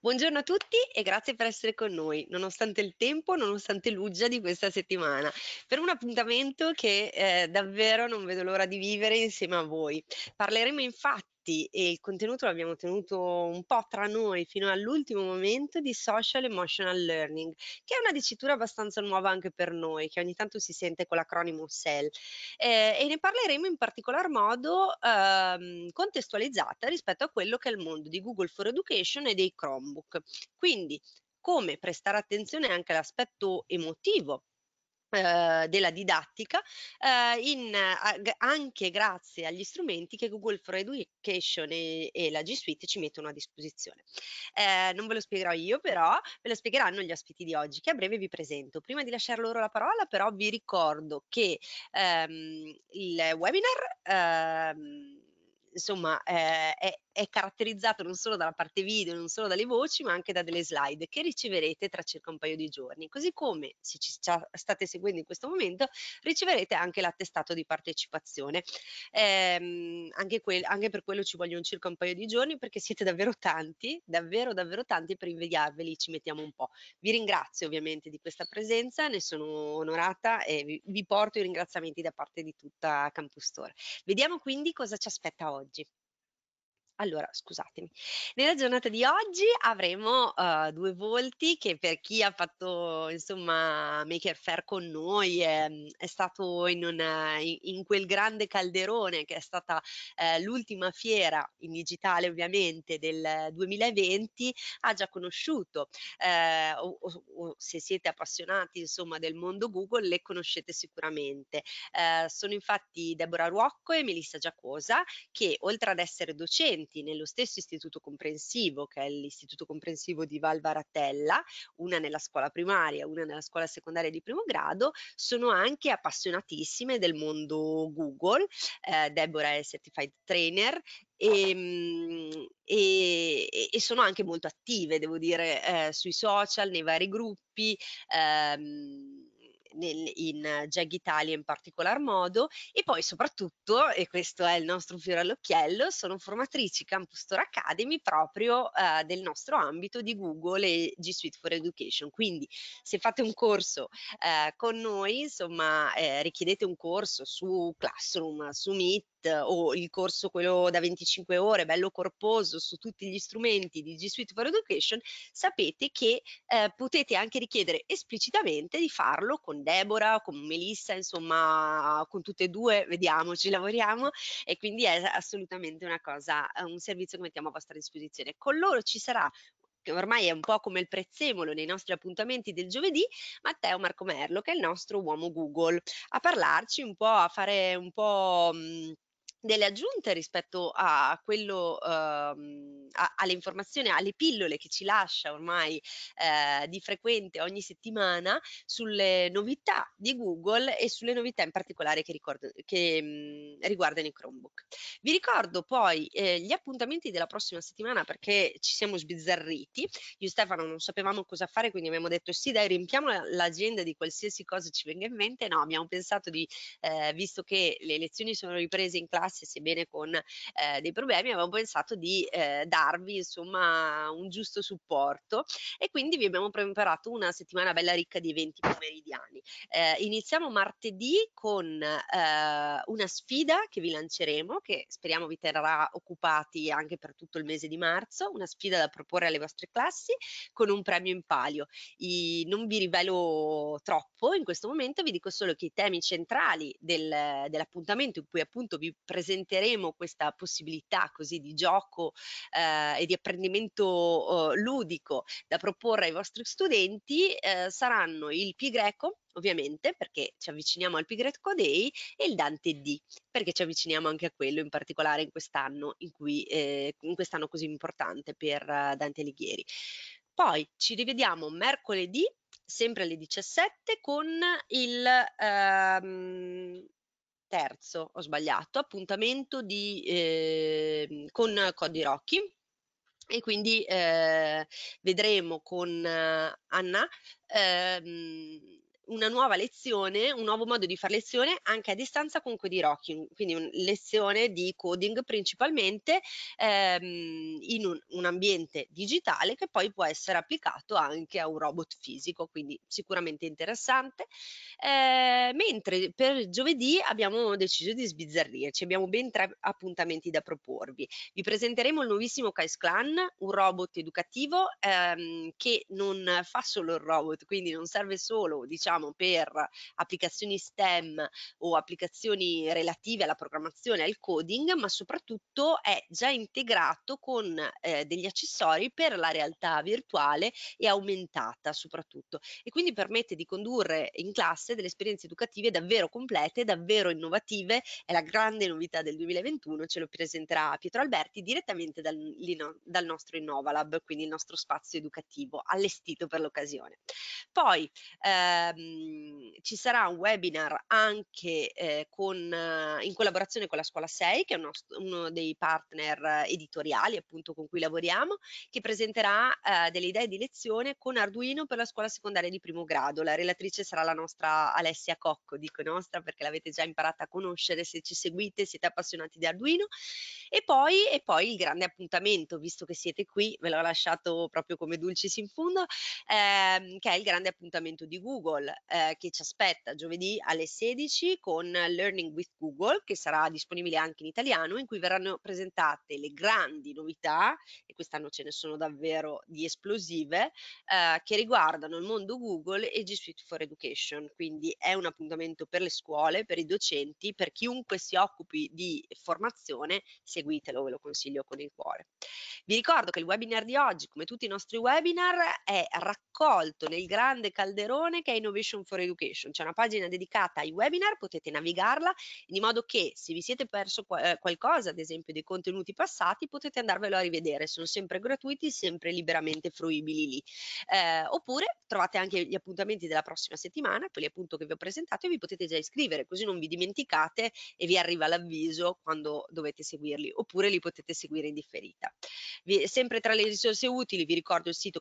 Buongiorno a tutti e grazie per essere con noi, nonostante il tempo, nonostante l'uggia di questa settimana, per un appuntamento che eh, davvero non vedo l'ora di vivere insieme a voi. Parleremo infatti e il contenuto l'abbiamo tenuto un po' tra noi fino all'ultimo momento di Social Emotional Learning, che è una dicitura abbastanza nuova anche per noi, che ogni tanto si sente con l'acronimo SEL. Eh, e ne parleremo in particolar modo ehm, contestualizzata rispetto a quello che è il mondo di Google for Education e dei Chromebook. Quindi come prestare attenzione anche all'aspetto emotivo eh, della didattica eh, in, anche grazie agli strumenti che Google for Education e, e la G Suite ci mettono a disposizione. Eh, non ve lo spiegherò io però, ve lo spiegheranno gli ospiti di oggi che a breve vi presento. Prima di lasciare loro la parola però vi ricordo che ehm, il webinar ehm, insomma eh, è, è, caratterizzato non solo dalla parte video, non solo dalle voci, ma anche da delle slide che riceverete tra circa un paio di giorni. Così come, se ci state seguendo in questo momento, riceverete anche l'attestato di partecipazione. Eh, anche, anche, per quello ci vogliono circa un paio di giorni perché siete davvero tanti, davvero davvero tanti per invidiarveli, ci mettiamo un po'. Vi ringrazio ovviamente di questa presenza, ne sono onorata e vi, vi porto i ringraziamenti da parte di tutta Campus Store. Vediamo quindi cosa ci aspetta oggi. Allora, scusatemi. Nella giornata di oggi avremo uh, due volti che per chi ha fatto insomma Maker Fair con noi è, è stato in, una, in, quel grande calderone che è stata uh, l'ultima fiera in digitale ovviamente del 2020 ha già conosciuto uh, o, o, se siete appassionati insomma del mondo Google le conoscete sicuramente. sono infatti Deborah Ruocco e Melissa Giacosa che oltre ad essere docenti docenti nello stesso istituto comprensivo, che è l'istituto comprensivo di Val Varatella, una nella scuola primaria, una nella scuola secondaria di primo grado, sono anche appassionatissime del mondo Google. Eh, Deborah è certified trainer e, ehm, e, e, sono anche molto attive, devo dire, eh, sui social, nei vari gruppi. Ehm, nel, in Jag Italia in particolar modo e poi soprattutto, e questo è il nostro fiore all'occhiello, sono formatrici Campus Store Academy proprio eh, del nostro ambito di Google e G Suite for Education. Quindi se fate un corso eh, con noi, insomma, eh, richiedete un corso su Classroom, su Meet, o il corso quello da 25 ore, bello corposo su tutti gli strumenti di G Suite for Education, sapete che eh, potete anche richiedere esplicitamente di farlo con Deborah, con Melissa, insomma con tutte e due, vediamoci, lavoriamo e quindi è assolutamente una cosa, un servizio che mettiamo a vostra disposizione. Con loro ci sarà ormai è un po' come il prezzemolo nei nostri appuntamenti del giovedì, Matteo Marco Merlo, che è il nostro uomo Google, a parlarci un po', a fare un po' mh, delle aggiunte rispetto a quello, ehm, alle informazioni, alle pillole che ci lascia ormai eh, di frequente ogni settimana sulle novità di Google e sulle novità in particolare che, ricordo, che mh, riguardano i Chromebook. Vi ricordo poi eh, gli appuntamenti della prossima settimana perché ci siamo sbizzarriti. Io e Stefano non sapevamo cosa fare, quindi abbiamo detto sì dai riempiamo l'agenda di qualsiasi cosa ci venga in mente. No, abbiamo pensato di, eh, visto che le lezioni sono riprese in classe, classe, sebbene con eh, dei problemi, avevamo pensato di eh, darvi insomma un giusto supporto e quindi vi abbiamo preparato una settimana bella ricca di eventi pomeridiani. Eh, iniziamo martedì con eh, una sfida che vi lanceremo, che speriamo vi terrà occupati anche per tutto il mese di marzo, una sfida da proporre alle vostre classi con un premio in palio. I, non vi rivelo troppo in questo momento, vi dico solo che i temi centrali del, dell'appuntamento in cui appunto vi presentiamo presenteremo questa possibilità così di gioco eh, e di apprendimento eh, ludico da proporre ai vostri studenti eh, saranno il pi greco ovviamente perché ci avviciniamo al pi greco day e il Dante D perché ci avviciniamo anche a quello in particolare in quest'anno in cui eh, in quest'anno così importante per uh, Dante Alighieri. Poi ci rivediamo mercoledì sempre alle 17 con il ehm, terzo, ho sbagliato, appuntamento di, eh, con Cody Rocky. E quindi eh, vedremo con uh, Anna ehm, una nuova lezione, un nuovo modo di fare lezione anche a distanza con Cody Rocking, quindi una lezione di coding principalmente ehm, in un, un, ambiente digitale che poi può essere applicato anche a un robot fisico, quindi sicuramente interessante. Eh, mentre per giovedì abbiamo deciso di sbizzarrirci, abbiamo ben tre appuntamenti da proporvi. Vi presenteremo il nuovissimo Kais Clan, un robot educativo ehm, che non fa solo il robot, quindi non serve solo, diciamo, diciamo per applicazioni STEM o applicazioni relative alla programmazione e al coding, ma soprattutto è già integrato con eh, degli accessori per la realtà virtuale e aumentata soprattutto e quindi permette di condurre in classe delle esperienze educative davvero complete, davvero innovative, è la grande novità del 2021, ce lo presenterà Pietro Alberti direttamente dal, dal nostro Innovalab, quindi il nostro spazio educativo allestito per l'occasione. Poi ehm, Mhmm, ci sarà un webinar anche eh, con, in collaborazione con la Scuola 6, che è uno, uno dei partner editoriali appunto con cui lavoriamo, che presenterà eh, delle idee di lezione con Arduino per la scuola secondaria di primo grado. La relatrice sarà la nostra Alessia Cocco, dico nostra perché l'avete già imparata a conoscere se ci seguite, siete appassionati di Arduino. E poi, e poi il grande appuntamento, visto che siete qui, ve l'ho lasciato proprio come dulcis in fondo, ehm, che è il grande appuntamento di Google eh, che ci aspetta giovedì alle 16 con Learning with Google, che sarà disponibile anche in italiano, in cui verranno presentate le grandi novità, e quest'anno ce ne sono davvero di esplosive, eh, che riguardano il mondo Google e G Suite for Education. Quindi è un appuntamento per le scuole, per i docenti, per chiunque si occupi di formazione, seguitelo, ve lo consiglio con il cuore. Vi ricordo che il webinar di oggi, come tutti i nostri webinar, è raccolto nel grande calderone che è Innovation for Education. C'è una pagina dedicata ai webinar, potete navigarla in modo che se vi siete perso eh, qualcosa, ad esempio dei contenuti passati, potete andarvelo a rivedere. Sono sempre gratuiti, sempre liberamente fruibili lì. Eh, oppure trovate anche gli appuntamenti della prossima settimana, quelli appunto che vi ho presentato e vi potete già iscrivere, così non vi dimenticate e vi arriva l'avviso quando dovete seguirli, oppure li potete seguire in differita. Vi, sempre tra le risorse utili vi ricordo il sito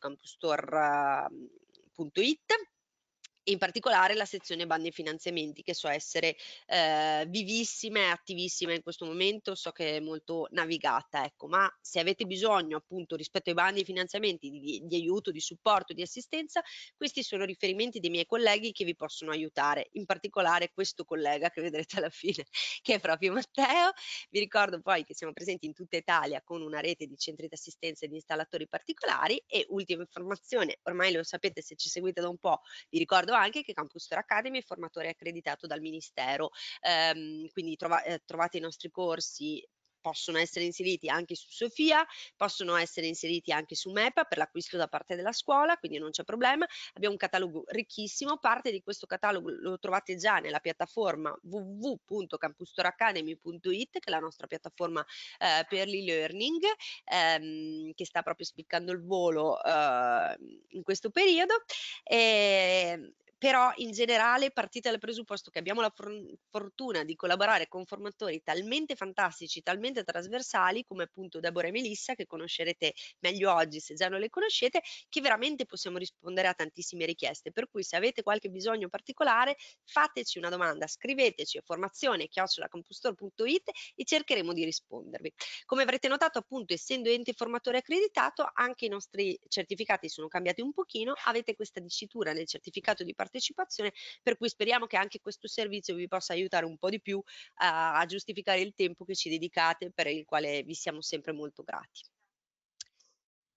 in particolare la sezione bandi e finanziamenti che so essere eh, vivissima e attivissima in questo momento, so che è molto navigata, ecco, ma se avete bisogno appunto rispetto ai bandi e finanziamenti di, di aiuto, di supporto, di assistenza, questi sono riferimenti dei miei colleghi che vi possono aiutare, in particolare questo collega che vedrete alla fine, che è proprio Matteo. Vi ricordo poi che siamo presenti in tutta Italia con una rete di centri di assistenza e di installatori particolari e ultima informazione, ormai lo sapete se ci seguite da un po', vi ricordo anche che Campus Store Academy è formatore accreditato dal Ministero, ehm, quindi trova, eh, trovate i nostri corsi possono essere inseriti anche su Sofia, possono essere inseriti anche su MEPA per l'acquisto da parte della scuola, quindi non c'è problema. Abbiamo un catalogo ricchissimo, parte di questo catalogo lo trovate già nella piattaforma www.campustoreacademy.it, che è la nostra piattaforma eh, per l'e-learning, ehm, che sta proprio spiccando il volo eh, in questo periodo. E, però in generale partite dal presupposto che abbiamo la for fortuna di collaborare con formatori talmente fantastici, talmente trasversali come appunto Deborah e Melissa che conoscerete meglio oggi se già non le conoscete, che veramente possiamo rispondere a tantissime richieste. Per cui se avete qualche bisogno particolare fateci una domanda, scriveteci a formazione chiocciolacompustor.it e cercheremo di rispondervi. Come avrete notato appunto essendo ente formatore accreditato anche i nostri certificati sono cambiati un pochino, avete questa dicitura nel certificato di partecipazione partecipazione, per cui speriamo che anche questo servizio vi possa aiutare un po' di più a, a giustificare il tempo che ci dedicate, per il quale vi siamo sempre molto grati.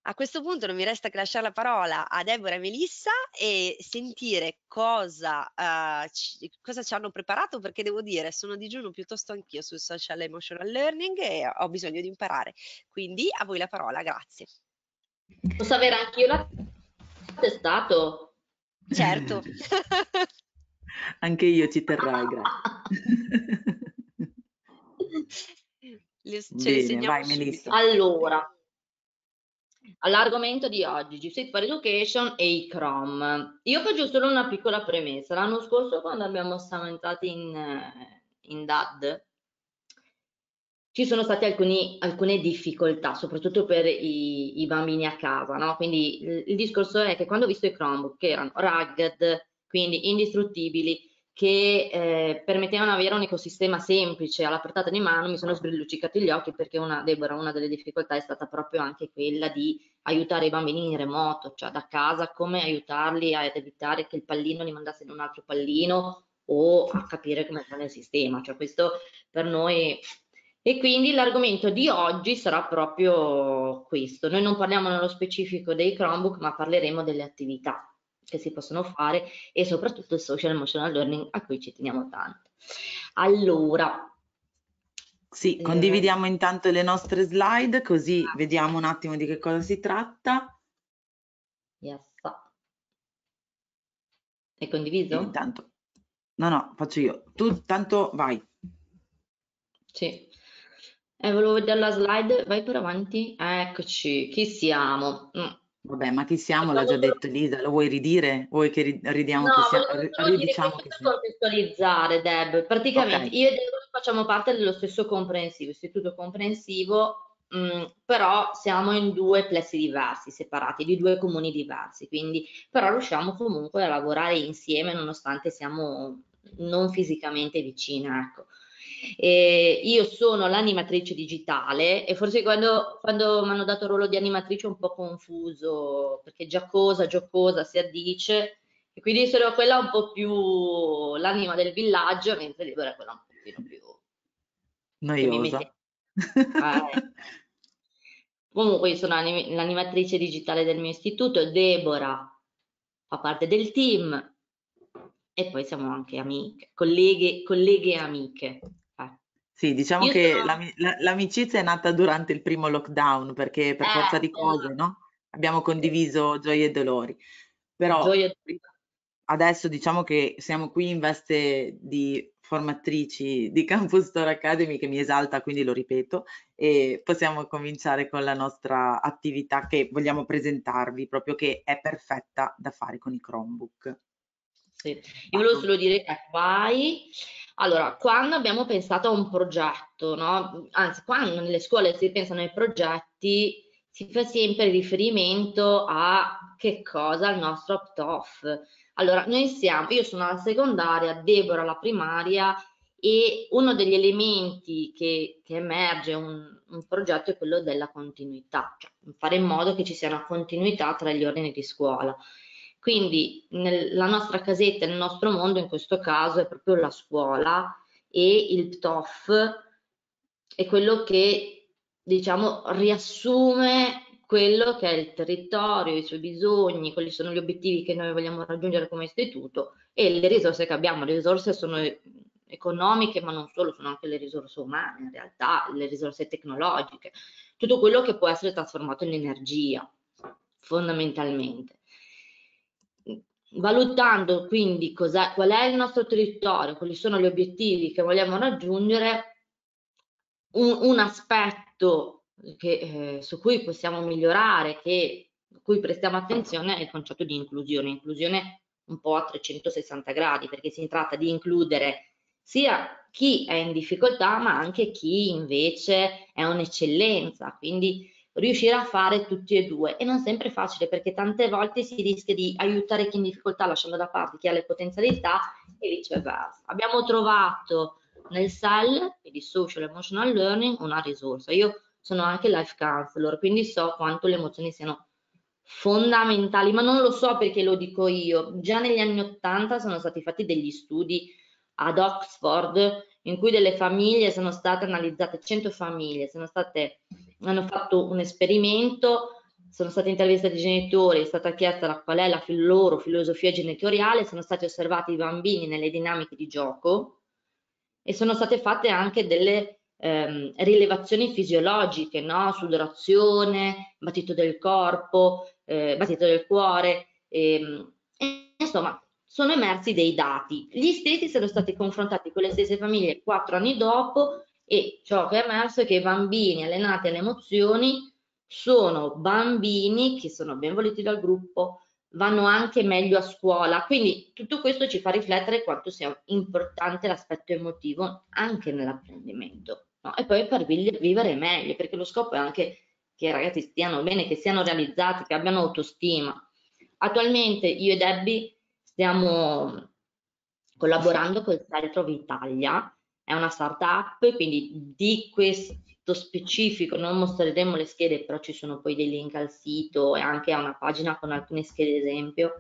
A questo punto non mi resta che lasciare la parola a Deborah e Melissa e sentire cosa, uh, ci, cosa ci hanno preparato perché devo dire sono digiuno piuttosto anch'io sul social emotional learning e ho bisogno di imparare. Quindi a voi la parola, grazie. Posso avere anche io la testato? Certo. Anche io ci terrei, grazie. Bene, vai Melissa. Allora, all'argomento di oggi, G Suite for Education e i Chrome. Io faccio solo una piccola premessa. L'anno scorso quando abbiamo stato entrati in, in DAD, ci sono state alcuni, alcune difficoltà, soprattutto per i, i bambini a casa, no? Quindi il, il, discorso è che quando ho visto i Chromebook che erano rugged, quindi indistruttibili, che eh, permettevano di avere un ecosistema semplice alla portata di mano, mi sono sbrilluccicati gli occhi perché una, Deborah, una delle difficoltà è stata proprio anche quella di aiutare i bambini in remoto, cioè da casa, come aiutarli ad evitare che il pallino li mandasse in un altro pallino o a capire come fa nel sistema, cioè questo per noi e quindi l'argomento di oggi sarà proprio questo. Noi non parliamo nello specifico dei Chromebook, ma parleremo delle attività che si possono fare e soprattutto il social emotional learning a cui ci teniamo tanto. Allora, sì, eh, condividiamo intanto le nostre slide così vediamo un attimo di che cosa si tratta. Yes. È condiviso? Intanto. No, no, faccio io. Tu tanto vai. Sì. Eh, volevo vedere la slide, vai per avanti. Eccoci, chi siamo? Mm. Vabbè, ma chi siamo? L'ha già detto Lisa, lo vuoi ridire? Vuoi che ridiamo no, che siamo? Ridiciamo che siamo. contestualizzare, Deb. Praticamente okay. io e Deb facciamo parte dello stesso comprensivo, istituto comprensivo, mh, mm, però siamo in due plessi diversi, separati, di due comuni diversi, quindi però riusciamo comunque a lavorare insieme nonostante siamo non fisicamente vicine, ecco. E io sono l'animatrice digitale e forse quando, quando mi hanno dato il ruolo di animatrice un po' confuso perché giocosa, giocosa si addice e quindi sono quella un po' più l'anima del villaggio mentre Deborah è quella un pochino più noiosa. Eh. Comunque io sono l'animatrice digitale del mio istituto, Deborah fa parte del team e poi siamo anche amiche, colleghe, colleghe e amiche. Sì, diciamo Io che sono... l'ami- la- l'amicizia è nata durante il primo lockdown perché per forza di cose, esatto. no? Abbiamo condiviso gioie e dolori. Però Gioia adesso diciamo che siamo qui in veste di formatrici di Campus Store Academy che mi esalta, quindi lo ripeto, e possiamo cominciare con la nostra attività che vogliamo presentarvi, proprio che è perfetta da fare con i Chromebook. Sì. Io volevo solo dire che vai allora, quando abbiamo pensato a un progetto, no? Anzi, quando nelle scuole si pensano ai progetti, si fa sempre riferimento a che cosa il nostro opt-off. Allora, noi siamo, io sono alla secondaria, Deborah alla primaria e uno degli elementi che, che emerge un, un, progetto è quello della continuità, cioè fare in modo che ci sia una continuità tra gli ordini di scuola. Quindi nel, la nostra casetta, nel nostro mondo in questo caso è proprio la scuola e il PTOF è quello che diciamo riassume quello che è il territorio, i suoi bisogni, quali sono gli obiettivi che noi vogliamo raggiungere come istituto e le risorse che abbiamo. Le risorse sono economiche, ma non solo, sono anche le risorse umane, in realtà, le risorse tecnologiche, tutto quello che può essere trasformato in energia, fondamentalmente valutando quindi qual è il nostro territorio, quali sono gli obiettivi che vogliamo raggiungere, un, un aspetto che, eh, su cui possiamo migliorare, che, a cui prestiamo attenzione è il concetto di inclusione, inclusione un po' a 360 gradi, perché si tratta di includere sia chi è in difficoltà, ma anche chi invece è un'eccellenza, quindi riuscire a fare tutti e due e non sempre è facile perché tante volte si rischia di aiutare chi è in difficoltà lasciando da parte chi ha le potenzialità e viceversa. Abbiamo trovato nel SEL, quindi Social Emotional Learning, una risorsa. Io sono anche life counselor, quindi so quanto le emozioni siano fondamentali, ma non lo so perché lo dico io. Già negli anni Ottanta sono stati fatti degli studi ad Oxford in cui delle famiglie sono state analizzate, 100 famiglie, sono state, hanno fatto un esperimento, sono stati intervistati i genitori, è stata chiesta qual è la loro filosofia genitoriale, sono stati osservati i bambini nelle dinamiche di gioco e sono state fatte anche delle ehm, rilevazioni fisiologiche, no? sudorazione, battito del corpo, eh, battito del cuore, ehm, e, insomma sono emersi dei dati. Gli stessi sono stati confrontati con le stesse famiglie quattro anni dopo e ciò che è emerso è che i bambini allenati alle emozioni sono bambini che sono ben voluti dal gruppo, vanno anche meglio a scuola. Quindi tutto questo ci fa riflettere quanto sia importante l'aspetto emotivo anche nell'apprendimento. No? E poi per vivere meglio, perché lo scopo è anche che i ragazzi stiano bene, che siano realizzati, che abbiano autostima. Attualmente io e Debbie stiamo collaborando con il Centro Italia, è una startup, quindi di questo specifico non mostreremo le schede, però ci sono poi dei link al sito e anche a una pagina con alcune schede esempio.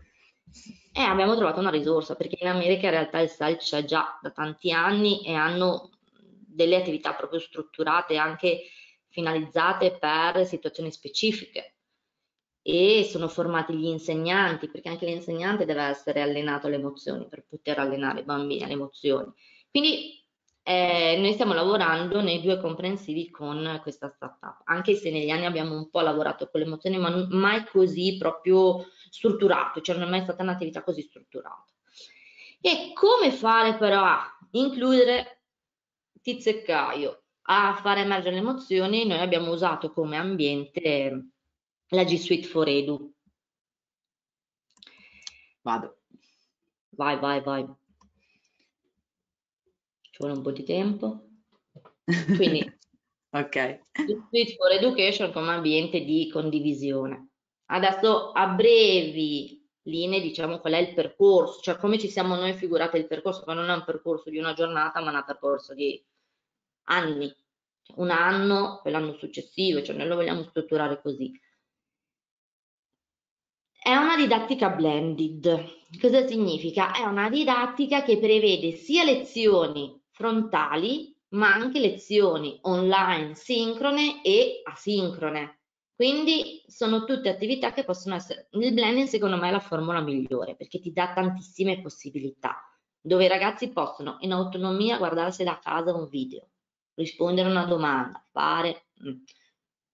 E abbiamo trovato una risorsa perché in America in realtà il SEL c'è già da tanti anni e hanno delle attività proprio strutturate, anche finalizzate per situazioni specifiche e sono formati gli insegnanti, perché anche l'insegnante deve essere allenato alle emozioni per poter allenare i bambini alle emozioni. Quindi eh, noi stiamo lavorando nei due comprensivi con questa startup, anche se negli anni abbiamo un po' lavorato con le emozioni, ma mai così proprio strutturato, cioè non è mai stata un'attività così strutturata. E come fare però a includere Tizio e Caio a fare emergere le emozioni? Noi abbiamo usato come ambiente la G Suite for Edu. Vado. Vai, vai, vai. Ci vuole un po' di tempo. Quindi, ok. Suite for Education come ambiente di condivisione. Adesso a brevi linee diciamo qual è il percorso, cioè come ci siamo noi figurati il percorso, ma non è un percorso di una giornata, ma è un percorso di anni, un anno e l'anno successivo, cioè noi lo vogliamo strutturare così. È una didattica blended. Cosa significa? È una didattica che prevede sia lezioni frontali, ma anche lezioni online sincrone e asincrone. Quindi sono tutte attività che possono essere... Il blending secondo me è la formula migliore perché ti dà tantissime possibilità, dove i ragazzi possono in autonomia guardarsi da casa un video, rispondere a una domanda, fare... Mm,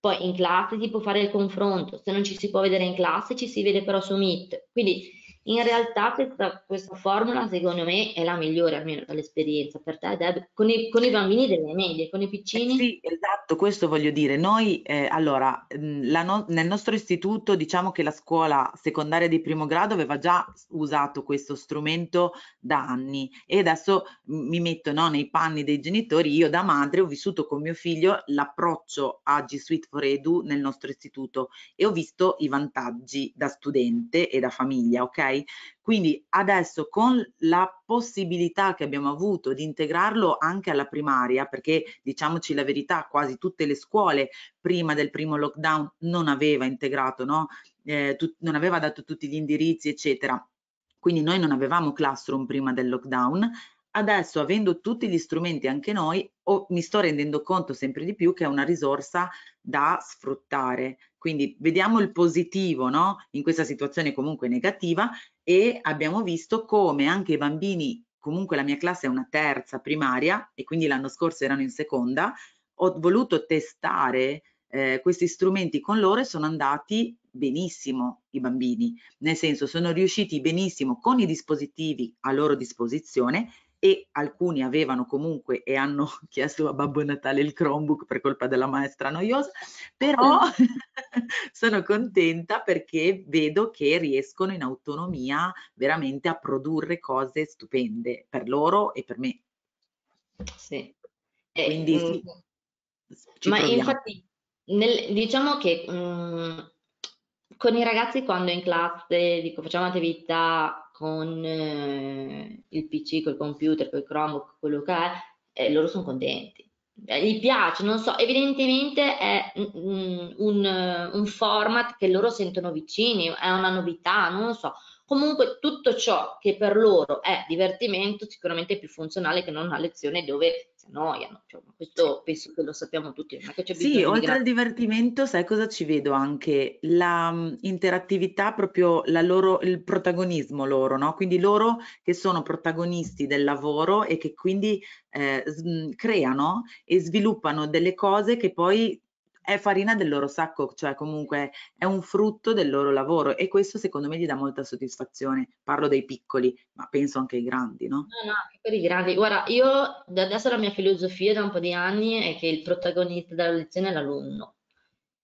poi in classe si può fare il confronto, se non ci si può vedere in classe ci si vede però su Meet. Quindi in realtà questa, questa, formula secono me è la migliore, almeno dall'esperienza per te, Deb, con i, con i bambini delle medie, con i piccini. Eh sì, esatto, questo voglio dire. Noi, eh, allora, no, nel nostro istituto diciamo che la scuola secondaria di primo grado aveva già usato questo strumento da anni e adesso mi metto no, nei panni dei genitori. Io da madre ho vissuto con mio figlio l'approccio a G Suite for Edu nel nostro istituto e ho visto i vantaggi da studente e da famiglia, ok? Quindi adesso con la possibilità che abbiamo avuto di integrarlo anche alla primaria, perché diciamoci la verità, quasi tutte le scuole prima del primo lockdown non aveva integrato, no? Eh, tu, non aveva dato tutti gli indirizzi, eccetera. Quindi noi non avevamo classroom prima del lockdown, adesso avendo tutti gli strumenti anche noi, oh, mi sto rendendo conto sempre di più che è una risorsa da sfruttare. Quindi vediamo il positivo no? in questa situazione comunque negativa e abbiamo visto come anche i bambini, comunque la mia classe è una terza primaria e quindi l'anno scorso erano in seconda, ho voluto testare eh, questi strumenti con loro e sono andati benissimo i bambini, nel senso sono riusciti benissimo con i dispositivi a loro disposizione e alcuni avevano comunque e hanno chiesto a Babbo Natale il Chromebook per colpa della maestra noiosa, però sono contenta perché vedo che riescono in autonomia veramente a produrre cose stupende per loro e per me. Sì. Quindi sì, mm, ma proviamo. infatti nel, diciamo che mh, mm, con i ragazzi quando in classe dico facciamo attività con eh, il PC, col computer, col Chromebook, quello che è, eh, loro sono contenti. Eh, gli piace, non so, evidentemente è un, un, un format che loro sentono vicini, è una novità, non lo so. Comunque tutto ciò che per loro è divertimento sicuramente è più funzionale che non una lezione dove si annoiano. Cioè, questo penso che lo sappiamo tutti. Sì, oltre al divertimento, sai cosa ci vedo anche? La um, interattività, proprio la loro, il protagonismo loro, no? Quindi loro che sono protagonisti del lavoro e che quindi eh, creano e sviluppano delle cose che poi è farina del loro sacco, cioè comunque è un frutto del loro lavoro e questo secondo me gli dà molta soddisfazione. Parlo dei piccoli, ma penso anche ai grandi, no? No, no, anche per i grandi. Guarda, io adesso la mia filosofia da un po' di anni è che il protagonista della lezione è l'alunno.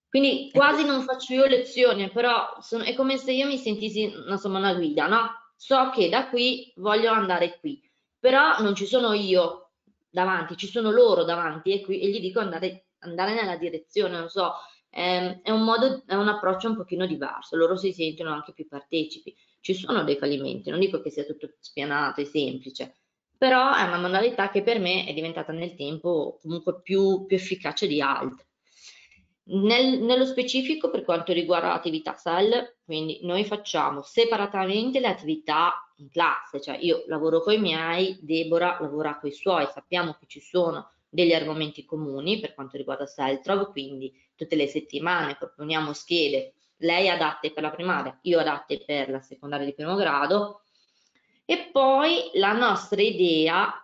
Quindi quasi non faccio io lezioni, però sono, è come se io mi sentissi insomma, una guida, no? So che da qui voglio andare qui, però non ci sono io davanti, ci sono loro davanti e, qui, e gli dico andare andare nella direzione, non so, ehm, è un modo, è un approccio un pochino diverso, loro si sentono anche più partecipi. ci sono dei fallimenti, non dico che sia tutto spianato e semplice, però è una modalità che per me è diventata nel tempo comunque più, più efficace di altre. Nel, nello specifico per quanto riguarda l'attività SEL, quindi noi facciamo separatamente le attività in classe, cioè io lavoro con i miei, Deborah lavora con i suoi, sappiamo che ci sono degli argomenti comuni per quanto riguarda Seltrov, quindi tutte le settimane proponiamo schede, lei adatte per la primaria, io adatte per la secondaria di primo grado e poi la nostra idea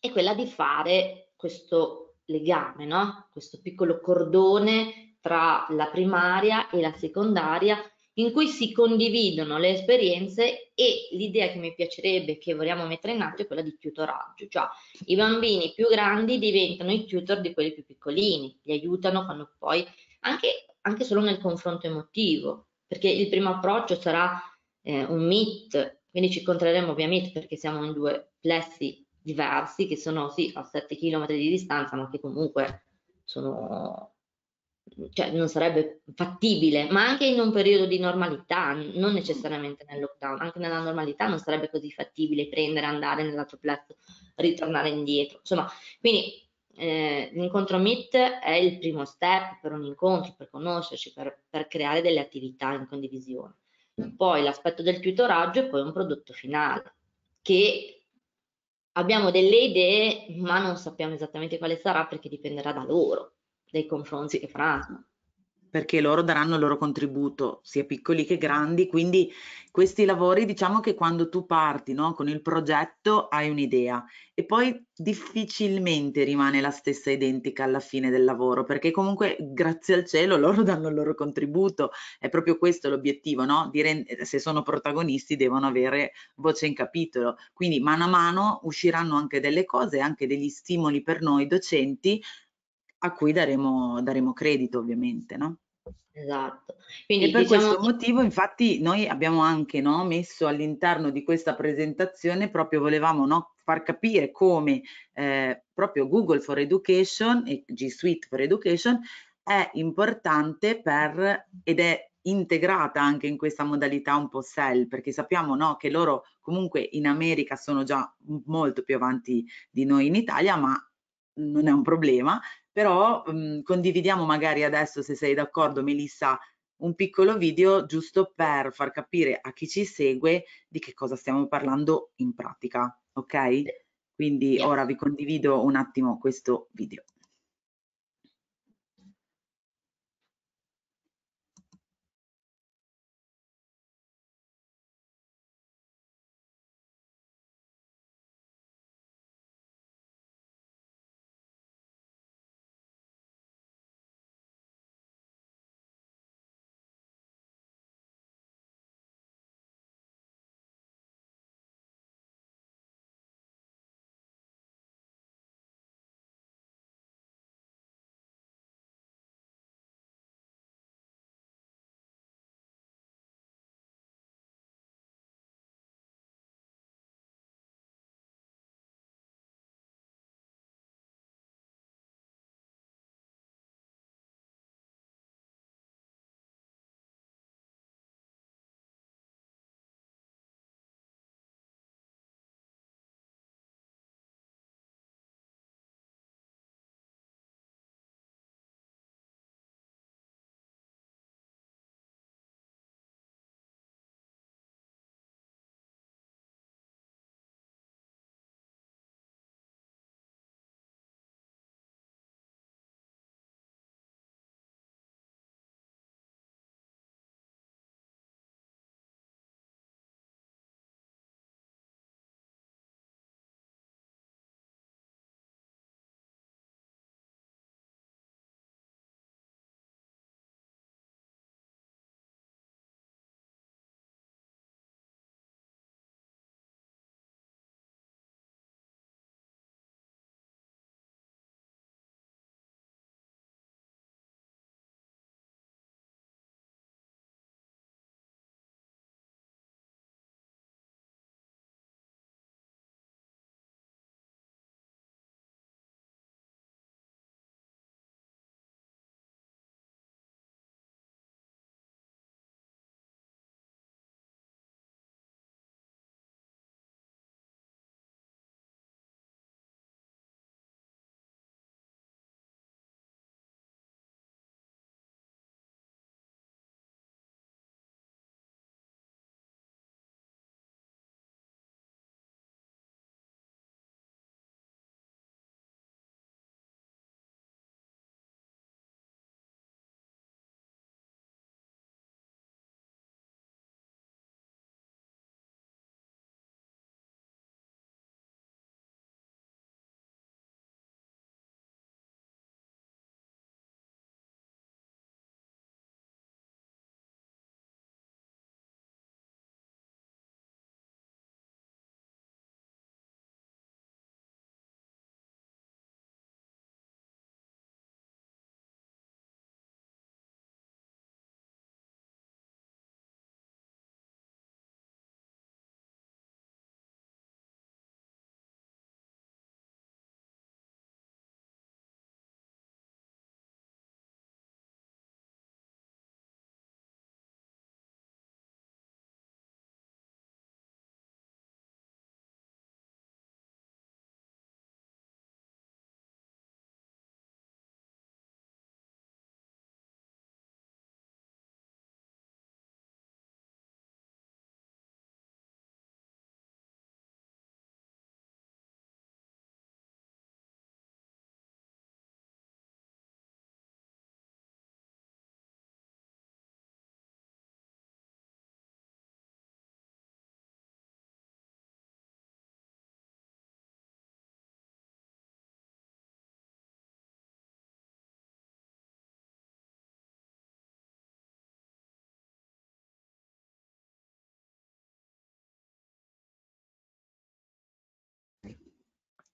è quella di fare questo legame, no? questo piccolo cordone tra la primaria e la secondaria in cui si condividono le esperienze e l'idea che mi piacerebbe, che vogliamo mettere in atto, è quella di tutoraggio, cioè i bambini più grandi diventano i tutor di quelli più piccolini, li aiutano quando poi, anche, anche solo nel confronto emotivo, perché il primo approccio sarà eh, un meet, quindi ci incontreremo via meet perché siamo in due plessi diversi che sono sì a 7 km di distanza, ma che comunque sono cioè non sarebbe fattibile, ma anche in un periodo di normalità, non necessariamente nel lockdown, anche nella normalità non sarebbe così fattibile prendere, andare nell'altro plesso, ritornare indietro. Insomma, quindi eh, l'incontro Meet è il primo step per un incontro, per conoscerci, per, per creare delle attività in condivisione. Poi l'aspetto del tutoraggio è poi un prodotto finale, che abbiamo delle idee, ma non sappiamo esattamente quale sarà perché dipenderà da loro dei confronti che faranno. Perché loro daranno il loro contributo, sia piccoli che grandi, quindi questi lavori diciamo che quando tu parti no, con il progetto hai un'idea e poi difficilmente rimane la stessa identica alla fine del lavoro, perché comunque grazie al cielo loro danno il loro contributo, è proprio questo l'obiettivo, no? se sono protagonisti devono avere voce in capitolo, quindi mano a mano usciranno anche delle cose, anche degli stimoli per noi docenti a cui daremo, daremo credito ovviamente, no? Esatto. Quindi, e per diciamo... questo motivo infatti noi abbiamo anche no, messo all'interno di questa presentazione proprio volevamo no, far capire come eh, proprio Google for Education e G Suite for Education è importante per ed è integrata anche in questa modalità un po' sell perché sappiamo no, che loro comunque in America sono già molto più avanti di noi in Italia ma non è un problema però mh, mhmm, condividiamo magari adesso, se sei d'accordo Melissa, un piccolo video giusto per far capire a chi ci segue di che cosa stiamo parlando in pratica, ok? Quindi ora vi condivido un attimo questo video.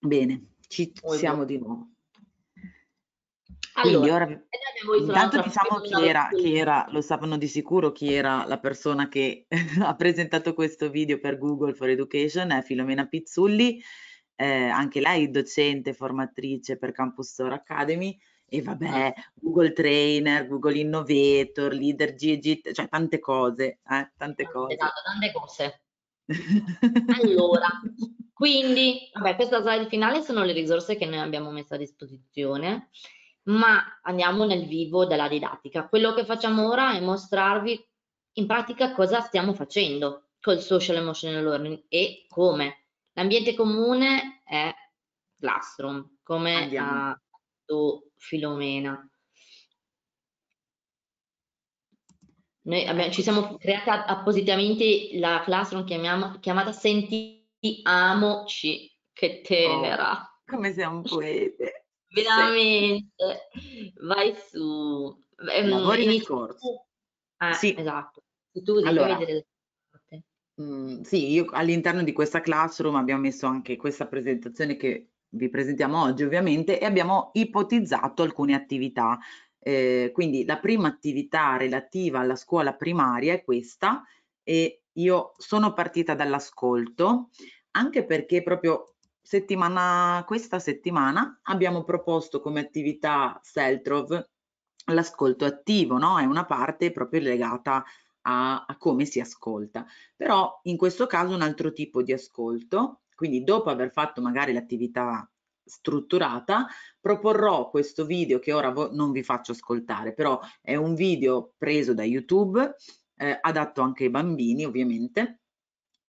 Bene, ci siamo di nuovo. Quindi ora intanto diciamo chi era, chi era, lo sappiano di sicuro chi era la persona che ha presentato questo video per Google for Education, è Filomena Pizzulli, eh, anche lei docente, formatrice per Campus Store Academy e vabbè, Google Trainer, Google Innovator, Leader GG, cioè tante cose, eh, tante cose. Esatto, tante cose. Allora, quindi, vabbè, questa slide finale sono le risorse che noi abbiamo messo a disposizione, ma andiamo nel vivo della didattica. Quello che facciamo ora è mostrarvi in pratica cosa stiamo facendo col social emotional learning e come. L'ambiente comune è Classroom, come ha detto Filomena. Noi abbiamo, ci siamo creati appositamente la classroom chiamiamo, chiamata Sentiamoci, che tenera. Oh, come un poete. Veramente. Sì. Vai su. Ehm, Lavori nel corso. Ah, sì. esatto. Tu allora, vedere Mhmm, sì, io all'interno di questa classroom abbiamo messo anche questa presentazione che vi presentiamo oggi ovviamente e abbiamo ipotizzato alcune attività. Eh, quindi la prima attività relativa alla scuola primaria è questa e io sono partita dall'ascolto anche perché proprio settimana, questa settimana abbiamo proposto come attività Seltrov l'ascolto attivo, no? È una parte proprio legata a, a come si ascolta. Però in questo caso un altro tipo di ascolto, quindi dopo aver fatto magari l'attività strutturata, proporrò questo video che ora non vi faccio ascoltare, però è un video preso da YouTube, eh, adatto anche ai bambini ovviamente,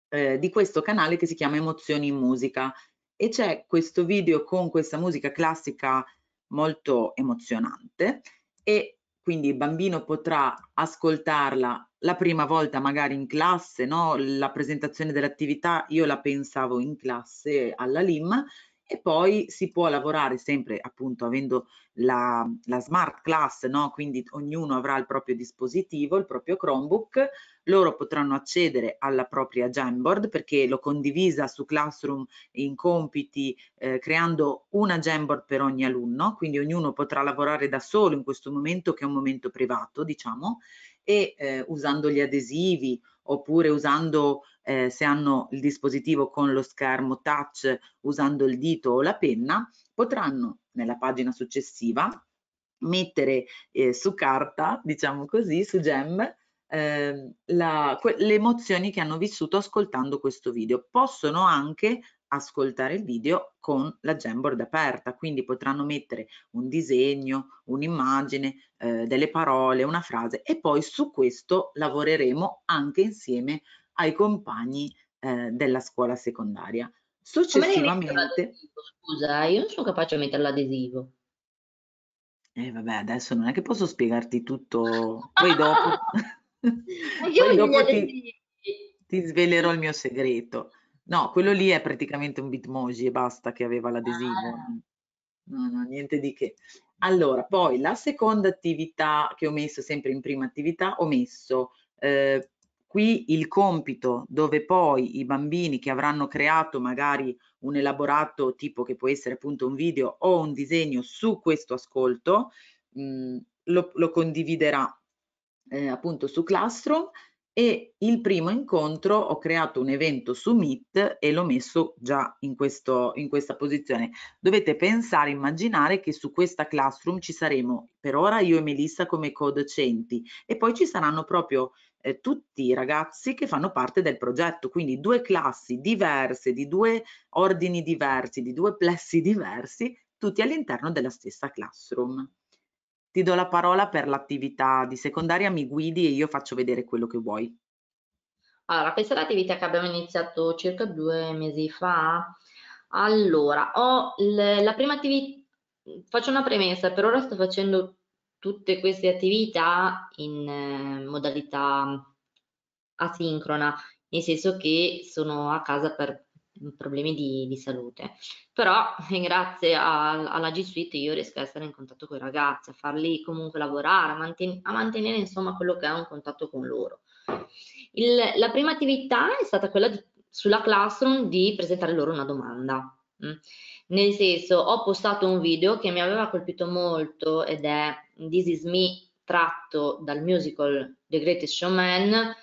eh, di questo canale che si chiama Emozioni in Musica e c'è questo video con questa musica classica molto emozionante e quindi il bambino potrà ascoltarla la prima volta magari in classe, no? la presentazione dell'attività io la pensavo in classe alla LIM e poi si può lavorare sempre appunto avendo la, la smart class, no? quindi ognuno avrà il proprio dispositivo, il proprio Chromebook, loro potranno accedere alla propria Jamboard perché l'ho condivisa su Classroom in compiti eh, creando una Jamboard per ogni alunno, quindi ognuno potrà lavorare da solo in questo momento che è un momento privato, diciamo, e eh, usando gli adesivi oppure usando eh, se hanno il dispositivo con lo schermo touch usando il dito o la penna potranno nella pagina successiva mettere eh, su carta diciamo così su gem eh, la, le emozioni che hanno vissuto ascoltando questo video. Possono anche ascoltare il video con la Jamboard aperta, quindi potranno mettere un disegno, un'immagine, eh, delle parole, una frase e poi su questo lavoreremo anche insieme ai compagni eh, della scuola secondaria. Successivamente... Scusa, io non sono capace di mettere l'adesivo. Eh vabbè, adesso non è che posso spiegarti tutto, poi dopo, poi dopo ti, ti svelerò il mio segreto. No, quello lì è praticamente un Bitmoji e basta che aveva l'adesivo. Ah. No, no, niente di che. Allora, poi la seconda attività che ho messo, sempre in prima attività, ho messo eh, qui il compito dove poi i bambini che avranno creato magari un elaborato tipo che può essere appunto un video o un disegno su questo ascolto, mh, mm, lo, lo condividerà eh, appunto su Classroom e il primo incontro ho creato un evento su Meet e l'ho messo già in, questo, in questa posizione. Dovete pensare, immaginare che su questa classroom ci saremo per ora io e Melissa come co-docenti e poi ci saranno proprio eh, tutti i ragazzi che fanno parte del progetto, quindi due classi diverse, di due ordini diversi, di due plessi diversi, tutti all'interno della stessa classroom. Ti do la parola per l'attività di secondaria, mi guidi e io faccio vedere quello che vuoi. Allora, questa è l'attività che abbiamo iniziato circa due mesi fa. Allora, ho la prima attività, faccio una premessa, per ora sto facendo tutte queste attività in eh, modalità asincrona, nel senso che sono a casa per problemi di, di salute. Però grazie a, alla G Suite io riesco a essere in contatto con i ragazzi, a farli comunque lavorare, a, manten a mantenere insomma quello che è un contatto con loro. Il, la prima attività è stata quella di, sulla classroom di presentare loro una domanda. Mm. Nel senso, ho postato un video che mi aveva colpito molto ed è This Is Me tratto dal musical The Greatest Showman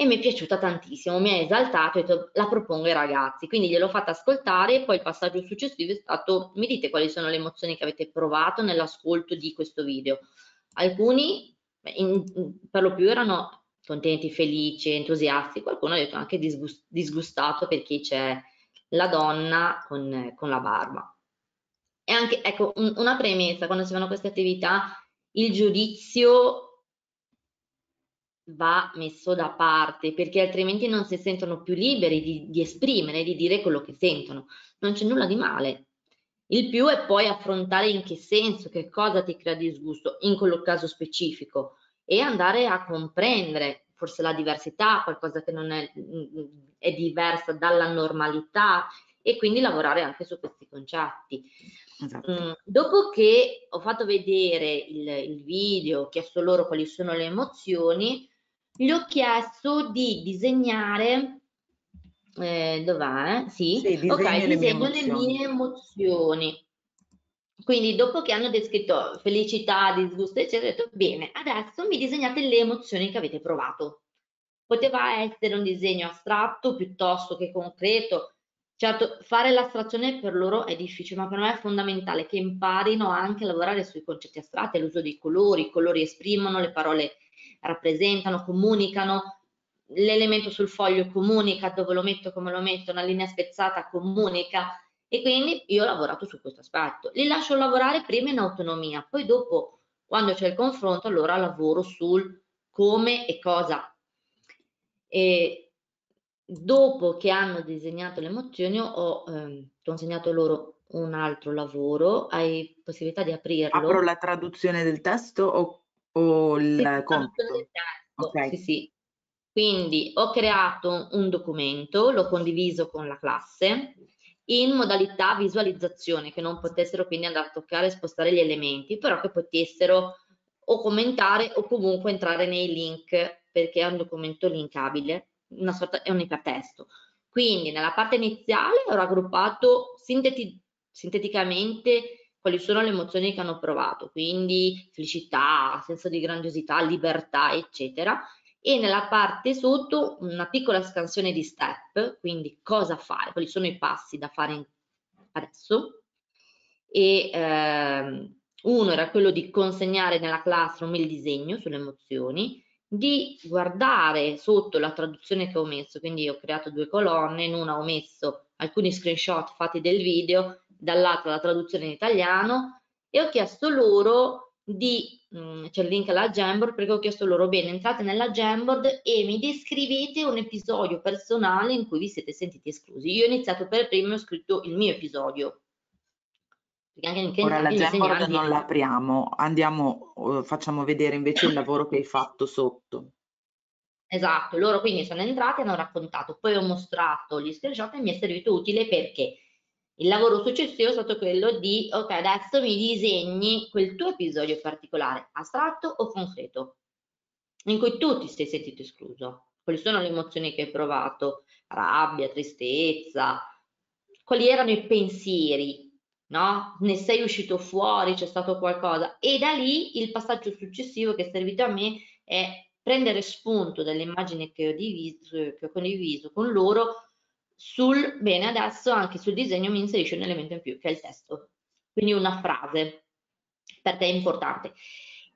e mi è piaciuta tantissimo, mi ha esaltato e detto, la propongo ai ragazzi, quindi gliel'ho fatta ascoltare e poi il passaggio successivo è stato mi dite quali sono le emozioni che avete provato nell'ascolto di questo video. Alcuni in, per lo più erano contenti, felici, entusiasti, qualcuno ha detto anche disgust disgustato perché c'è la donna con, con, la barba. E anche, ecco, un, una premessa, quando si fanno queste attività, il giudizio va messo da parte perché altrimenti non si sentono più liberi di, di esprimere, di dire quello che sentono. Non c'è nulla di male. Il più è poi affrontare in che senso, che cosa ti crea disgusto in quel caso specifico e andare a comprendere forse la diversità, qualcosa che non è, è diversa dalla normalità e quindi lavorare anche su questi concetti. Esatto. Mm, dopo che ho fatto vedere il, il video, ho chiesto loro quali sono le emozioni, gli ho chiesto di disegnare eh, dov'è? Sì, sì disegno ok, le disegno mie le mie emozioni. Quindi dopo che hanno descritto felicità, disgusto, eccetera, ho detto bene, adesso mi disegnate le emozioni che avete provato. Poteva essere un disegno astratto piuttosto che concreto. Certo, fare l'astrazione per loro è difficile, ma per me è fondamentale che imparino anche a lavorare sui concetti astratti, l'uso dei colori, i colori esprimono, le parole rappresentano, comunicano, l'elemento sul foglio comunica, dove lo metto, come lo metto, una linea spezzata comunica e quindi io ho lavorato su questo aspetto. Li lascio lavorare prima in autonomia, poi dopo quando c'è il confronto allora lavoro sul come e cosa. E dopo che hanno disegnato le emozioni ho eh, consegnato loro un altro lavoro, hai possibilità di aprirlo? Apro la traduzione del testo o o il compito? Okay. Sì, sì. Quindi ho creato un documento, l'ho condiviso con la classe in modalità visualizzazione, che non potessero quindi andare a toccare e spostare gli elementi, però che potessero o commentare o comunque entrare nei link, perché è un documento linkabile, una sorta, è un ipertesto. Quindi nella parte iniziale ho raggruppato sinteti sinteticamente quali sono le emozioni che hanno provato, quindi felicità, senso di grandiosità, libertà, eccetera. E nella parte sotto una piccola scansione di step, quindi cosa fare, quali sono i passi da fare adesso. E ehm, uno era quello di consegnare nella classroom il disegno sulle emozioni, di guardare sotto la traduzione che ho messo, quindi ho creato due colonne, in una ho messo alcuni screenshot fatti del video dall'altra la traduzione in italiano e ho chiesto loro di, mm, c'è il link alla Jamboard perché ho chiesto loro, bene, entrate nella Jamboard e mi descrivete un episodio personale in cui vi siete sentiti esclusi. Io ho iniziato per primo e ho scritto il mio episodio. Ora la Jamboard non l'apriamo, andiamo, uh, facciamo vedere invece il lavoro che hai fatto sotto. Esatto, loro quindi sono entrati e hanno raccontato, poi ho mostrato gli screenshot e mi è servito utile perché il lavoro successivo è stato quello di, ok, adesso mi disegni quel tuo episodio particolare, astratto o concreto, in cui tu ti sei sentito escluso. Quali sono le emozioni che hai provato? Rabbia, tristezza? Quali erano i pensieri? No? Ne sei uscito fuori? C'è stato qualcosa? E da lì il passaggio successivo che è servito a me è prendere spunto dalle immagini che ho, diviso, che ho condiviso con loro sul, bene, adesso anche sul disegno mi inserisce un elemento in più, che è il testo. Quindi una frase, per te è importante.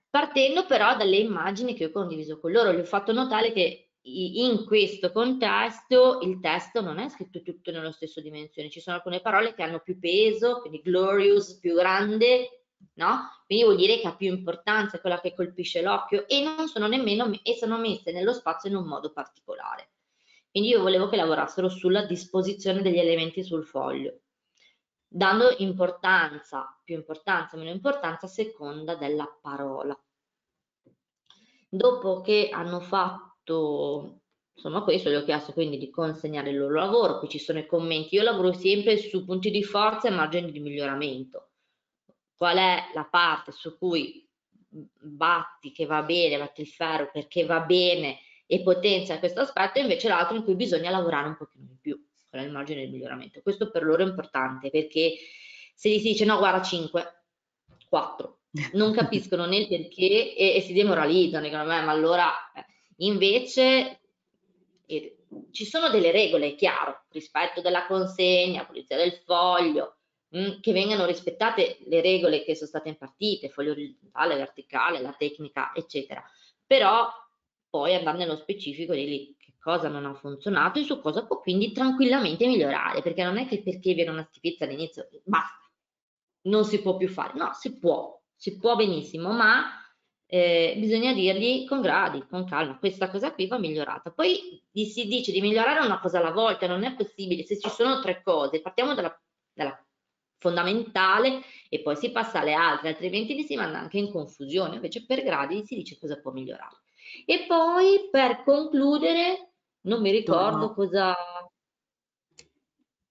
Partendo però dalle immagini che ho condiviso con loro, gli ho fatto notare che in questo contesto il testo non è scritto tutto nello stesso dimensione, ci sono alcune parole che hanno più peso, quindi glorious, più grande, no? Quindi vuol dire che ha più importanza, quella che colpisce l'occhio e non sono nemmeno e sono messe nello spazio in un modo particolare. Quindi io volevo che lavorassero sulla disposizione degli elementi sul foglio, dando importanza, più importanza, meno importanza a seconda della parola. Dopo che hanno fatto insomma questo gli ho chiesto quindi di consegnare il loro lavoro, qui ci sono i commenti, io lavoro sempre su punti di forza e margini di miglioramento. Qual è la parte su cui batti che va bene, batti il ferro perché va bene e potenzia questo aspetto, invece l'altro in cui bisogna lavorare un pochino di più. è il margine di miglioramento. Questo per loro è importante perché se gli si dice no, guarda 5, 4, non capiscono né il perché e, e si demoralizzano, dicono, ma allora eh. invece eh, ci sono delle regole, è chiaro, rispetto della consegna, pulizia del foglio, mh, mm, che vengano rispettate le regole che sono state impartite, foglio orizzontale, verticale, la tecnica, eccetera. Però poi andare nello specifico di che cosa non ha funzionato e su cosa può quindi tranquillamente migliorare, perché non è che perché viene una stipezza all'inizio basta, non si può più fare, no, si può, si può benissimo, ma eh, bisogna dirgli con gradi, con calma, questa cosa qui va migliorata. Poi gli si dice di migliorare una cosa alla volta, non è possibile, se ci sono tre cose, partiamo dalla, dalla fondamentale e poi si passa alle altre, altrimenti li si manda anche in confusione, invece per gradi si dice cosa può migliorare. E poi per concludere, non mi ricordo no. cosa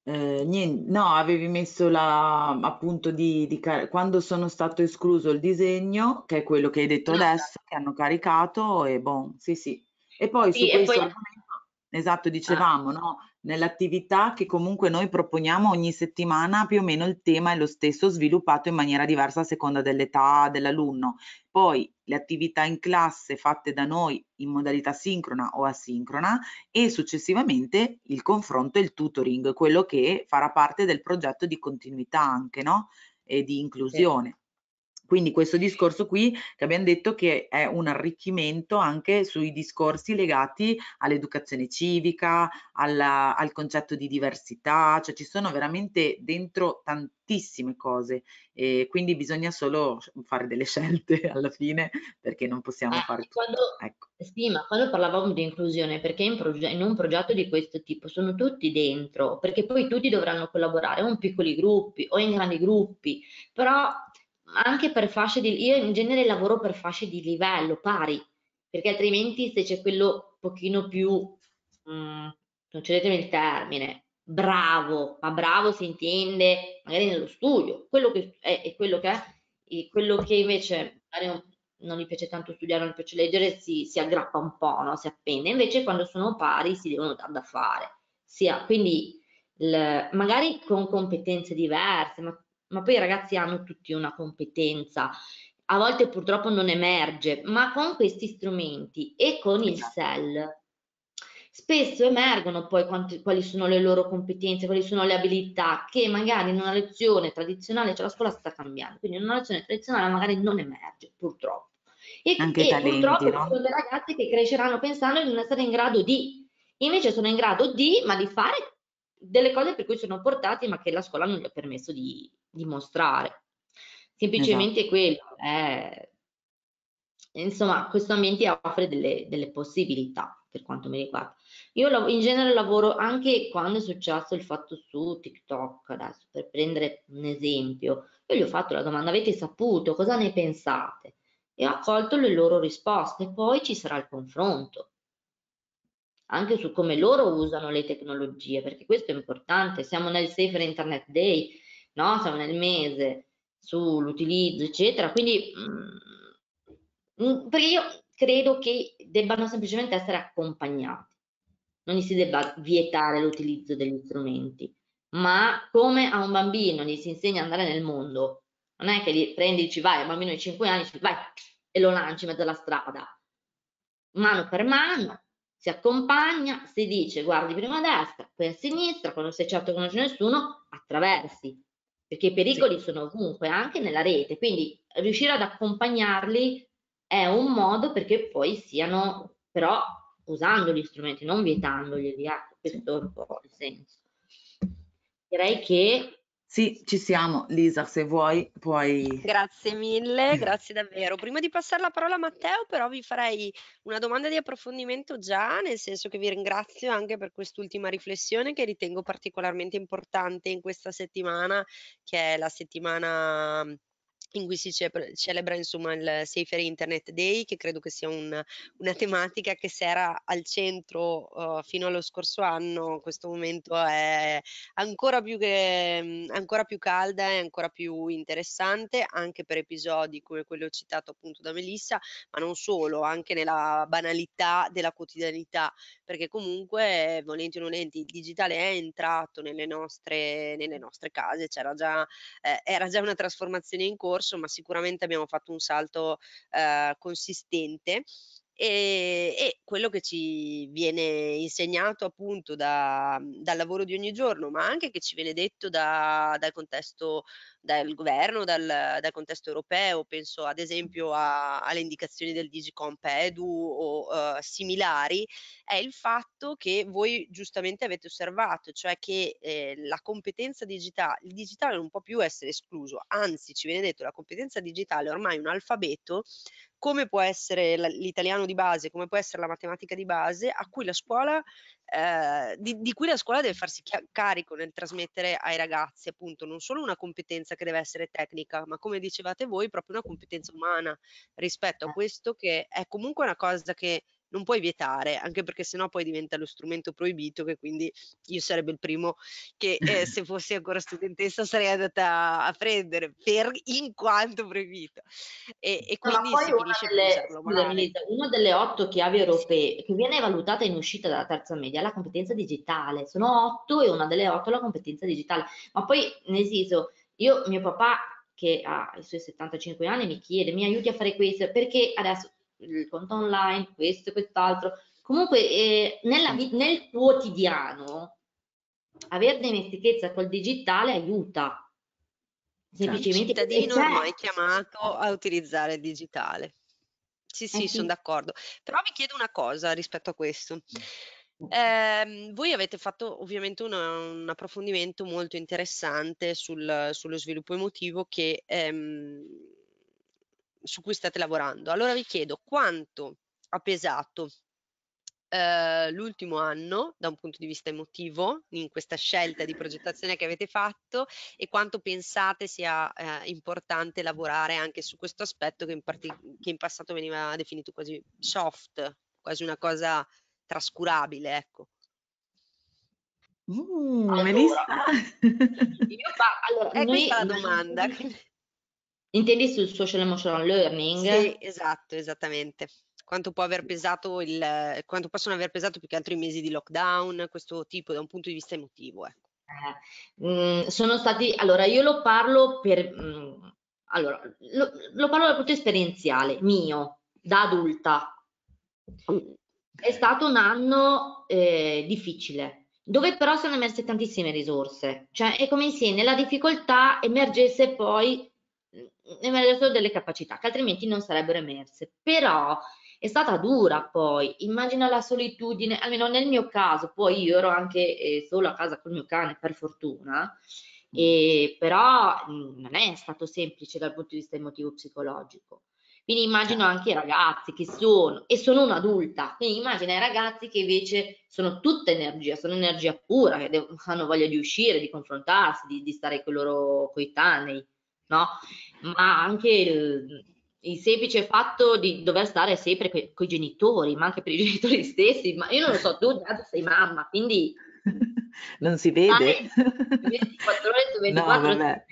eh, niente, no, avevi messo la appunto di, di quando sono stato escluso il disegno, che è quello che hai detto adesso, che hanno caricato e boh, sì, sì. E poi sì, su questo poi... argomento, esatto, dicevamo, ah. no? Nell'attività che comunque noi proponiamo ogni settimana più o meno il tema è lo stesso sviluppato in maniera diversa a seconda dell'età dell'alunno. Poi le attività in classe fatte da noi in modalità sincrona o asincrona e successivamente il confronto e il tutoring, quello che farà parte del progetto di continuità anche, no? E di inclusione. Quindi questo discorso qui che abbiamo detto che è un arricchimento anche sui discorsi legati all'educazione civica, alla, al concetto di diversità, cioè ci sono veramente dentro tantissime cose e quindi bisogna solo fare delle scelte alla fine perché non possiamo eh, fare quando, tutto. Ecco. Sì, ma quando parlavamo di inclusione, perché in, in un progetto di questo tipo sono tutti dentro, perché poi tutti dovranno collaborare o in piccoli gruppi o in grandi gruppi, però anche per fasce di io in genere lavoro per fasce di livello pari, perché altrimenti se c'è quello pochino più, mh, mm, concedetemi il termine, bravo, ma bravo si intende magari nello studio, quello che è, è quello che è, quello che invece non, gli piace tanto studiare, non gli piace leggere, si, si aggrappa un po', no? si appende, invece quando sono pari si devono dare da fare, sia, quindi magari con competenze diverse, ma ma poi i ragazzi hanno tutti una competenza, a volte purtroppo non emerge, ma con questi strumenti e con il esatto. SEL spesso emergono poi quanti, quali sono le loro competenze, quali sono le abilità che magari in una lezione tradizionale, cioè la scuola sta cambiando, quindi in una lezione tradizionale magari non emerge purtroppo. E, Anche e talenti, purtroppo no? sono dei ragazzi che cresceranno pensando di non essere in grado di, invece sono in grado di, ma di fare delle cose per cui sono portati, ma che la scuola non gli ha permesso di, dimostrare. Semplicemente esatto. quello. Eh, insomma, questo ambiente offre delle, delle, possibilità per quanto mi riguarda. Io in genere lavoro anche quando è successo il fatto su TikTok, adesso per prendere un esempio, io gli ho fatto la domanda, avete saputo, cosa ne pensate? E ho accolto le loro risposte, poi ci sarà il confronto anche su come loro usano le tecnologie, perché questo è importante. Siamo nel Safer Internet Day, no? Siamo nel mese sull'utilizzo, eccetera. Quindi, mh, mm, mm, perché io credo che debbano semplicemente essere accompagnati. Non gli si debba vietare l'utilizzo degli strumenti, ma come a un bambino gli si insegna ad andare nel mondo, non è che gli prendi e dici vai, a un bambino di 5 anni, dici, vai e lo lanci in mezzo alla strada. Mano per mano, si accompagna, si dice guardi prima a destra, poi a sinistra, quando sei certo che non c'è nessuno, attraversi perché i pericoli sì. sono ovunque, anche nella rete, quindi riuscire ad accompagnarli è un modo perché poi siano, però usando gli strumenti, non vietandoglieli, ecco, questo è un po' il senso. Direi che sì, ci siamo. Lisa, se vuoi, puoi... Grazie mille, grazie davvero. Prima di passare la parola a Matteo, però vi farei una domanda di approfondimento già, nel senso che vi ringrazio anche per quest'ultima riflessione che ritengo particolarmente importante in questa settimana, che è la settimana in cui si celebra insomma il Safer Internet Day, che credo che sia un, una tematica che si era al centro uh, fino allo scorso anno, in questo momento è ancora più, che, ancora più calda e ancora più interessante, anche per episodi come quello citato appunto da Melissa, ma non solo, anche nella banalità della quotidianità, perché comunque, volenti o nolenti, il digitale è entrato nelle nostre, nelle nostre case, c'era già, eh, era già una trasformazione in corso corso, ma sicuramente abbiamo fatto un salto eh, consistente e, e, quello che ci viene insegnato appunto da, dal lavoro di ogni giorno, ma anche che ci viene detto da, dal contesto dal governo, dal, dal, contesto europeo, penso ad esempio a, alle indicazioni del Digicomp Edu o uh, similari, è il fatto che voi giustamente avete osservato, cioè che eh, la competenza digitale, il digitale non può più essere escluso, anzi ci viene detto la competenza digitale è ormai un alfabeto come può essere l'italiano di base, come può essere la matematica di base, a cui la scuola, eh, di, di, cui la scuola deve farsi carico nel trasmettere ai ragazzi, appunto, non solo una competenza che deve essere tecnica, ma come dicevate voi, proprio una competenza umana rispetto a eh. questo che è comunque una cosa che non puoi vietare, anche perché sennò poi diventa lo strumento proibito, che quindi io sarebbe il primo che eh, se fossi ancora studentessa sarei andata a prendere per in quanto proibito. E, e quindi no, si finisce delle, scusami, una delle otto chiavi europee sì. che viene valutata in uscita dalla terza media è la competenza digitale. Sono otto e una delle otto è la competenza digitale. Ma poi, nel senso, io, mio papà che ha i suoi 75 anni mi chiede mi aiuti a fare questo perché adesso il conto online, questo e quest'altro. Comunque eh, nella, nel quotidiano avere dimestichezza col digitale aiuta. Semplicemente il cittadino ormai è chiamato a utilizzare il digitale. Sì, sì, eh sì. sono d'accordo. Però vi chiedo una cosa rispetto a questo. Eh, voi avete fatto ovviamente una, un approfondimento molto interessante sul, sullo sviluppo emotivo che ehm, su cui state lavorando. Allora vi chiedo quanto ha pesato eh, l'ultimo anno da un punto di vista emotivo in questa scelta di progettazione che avete fatto e quanto pensate sia eh, importante lavorare anche su questo aspetto che in, che in passato veniva definito quasi soft, quasi una cosa trascurabile, ecco. Mm, allora. Io fa, allora, è noi, questa la domanda. Intendi sul social emotional learning? Sì, esatto, esattamente. Quanto può aver pesato il, quanto possono aver pesato più che altro i mesi di lockdown, questo tipo da un punto di vista emotivo, ecco. Eh, mh, mm, sono stati, allora io lo parlo per, mh, mm, allora, lo, lo, parlo dal punto esperienziale, mio, da adulta. È stato un anno eh, difficile, dove però sono emerse tantissime risorse, cioè è come se nella difficoltà emergesse poi emergessero delle capacità che altrimenti non sarebbero emerse. Però è stata dura poi, immagina la solitudine, almeno nel mio caso, poi io ero anche eh, solo a casa col mio cane per fortuna, e, però mh, non è stato semplice dal punto di vista emotivo psicologico. Quindi immagino certo. anche i ragazzi che sono, e sono un'adulta, quindi immagina i ragazzi che invece sono tutta energia, sono energia pura, che hanno voglia di uscire, di confrontarsi, di, di stare con i loro coetanei no? Ma anche il, il semplice fatto di dover stare sempre con i genitori, ma anche per i genitori stessi, ma io non lo so, tu già sei mamma, quindi... non si vede. 24 ore su 24 no,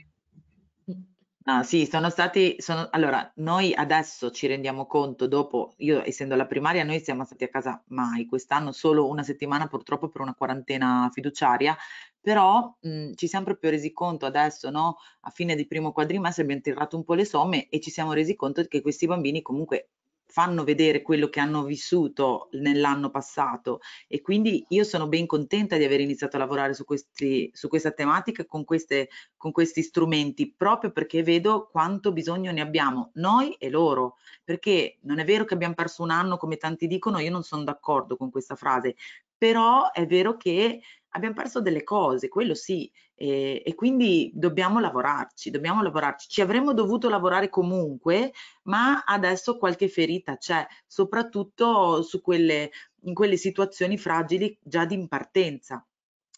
No, sì, sono stati, sono, allora, noi adesso ci rendiamo conto, dopo, io essendo la primaria, noi siamo stati a casa mai, quest'anno solo una settimana purtroppo per una quarantena fiduciaria, però mh, ci siamo proprio resi conto adesso, no, a fine di primo quadrimestre abbiamo tirato un po' le somme e ci siamo resi conto che questi bambini comunque fanno vedere quello che hanno vissuto nell'anno passato. E quindi io sono ben contenta di aver iniziato a lavorare su, questi, su questa tematica con, queste, con questi strumenti proprio perché vedo quanto bisogno ne abbiamo noi e loro. Perché non è vero che abbiamo perso un anno come tanti dicono io non sono d'accordo con questa frase però è vero che abbiamo perso delle cose, quello sì, e, e, quindi dobbiamo lavorarci, dobbiamo lavorarci. Ci avremmo dovuto lavorare comunque, ma adesso qualche ferita c'è, soprattutto su quelle, in quelle situazioni fragili già di partenza.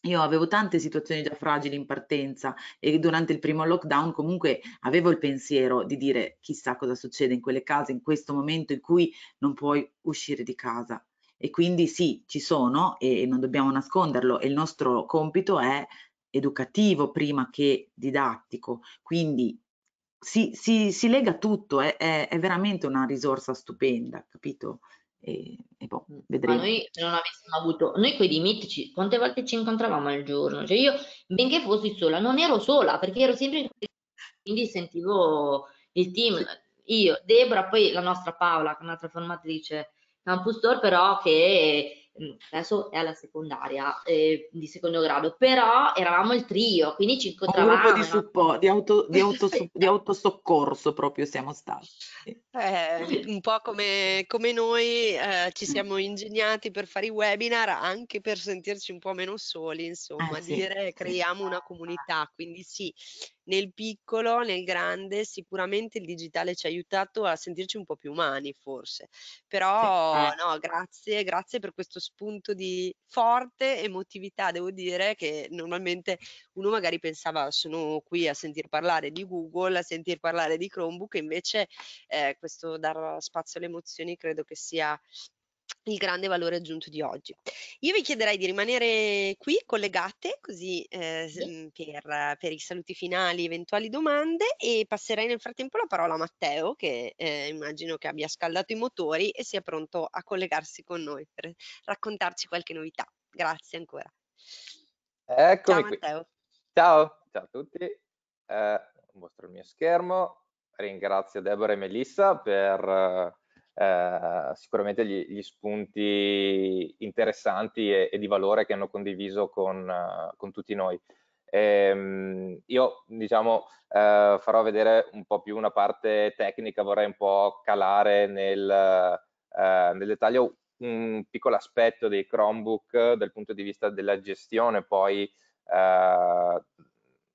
io avevo tante situazioni già fragili in partenza e durante il primo lockdown comunque avevo il pensiero di dire chissà cosa succede in quelle case in questo momento in cui non puoi uscire di casa. E quindi sì, ci sono e non dobbiamo nasconderlo e il nostro compito è educativo prima che didattico, quindi si, si, si lega tutto, è, è, è veramente una risorsa stupenda, capito? e, e boh, vedremo. Ma noi non avessimo avuto, noi coi dimitici, quante volte ci incontravamo al giorno? Cioè io, benché fossi sola, non ero sola perché ero sempre quindi sentivo il team, io, Debra, poi la nostra Paola, un'altra formatrice Campus Store, però che Mm, adesso è alla secondaria eh, di secondo grado, però eravamo il trio, quindi ci incontravamo. Un gruppo di, suppo- di, auto, di, auto, di autosoccorso proprio siamo stati. Eh, un po' come, come noi eh, ci siamo ingegnati per fare i webinar, anche per sentirci un po' meno soli, insomma, eh, sì, dire creiamo una comunità, quindi sì, nel piccolo, nel grande, sicuramente il digitale ci ha aiutato a sentirci un po' più umani, forse. Però, eh. no, grazie, grazie per questo spunto di forte emotività, devo dire, che normalmente uno magari pensava sono qui a sentir parlare di Google, a sentir parlare di Chromebook, invece eh, questo dar spazio alle emozioni credo che sia il grande valore aggiunto di oggi. Io vi chiederei di rimanere qui collegate così eh, mm, per, per, i saluti finali, eventuali domande e passerei nel frattempo la parola a Matteo che eh, immagino che abbia scaldato i motori e sia pronto a collegarsi con noi per raccontarci qualche novità. Grazie ancora. Eccomi Ciao qui. Matteo. Ciao, ciao a tutti. Eh, mostro il mio schermo. Ringrazio Deborah e Melissa per eh, sicuramente gli, gli, spunti interessanti e, e, di valore che hanno condiviso con, uh, con tutti noi. Ehm, io diciamo eh, farò vedere un po' più una parte tecnica, vorrei un po' calare nel, eh, nel dettaglio un piccolo aspetto dei Chromebook dal punto di vista della gestione poi eh,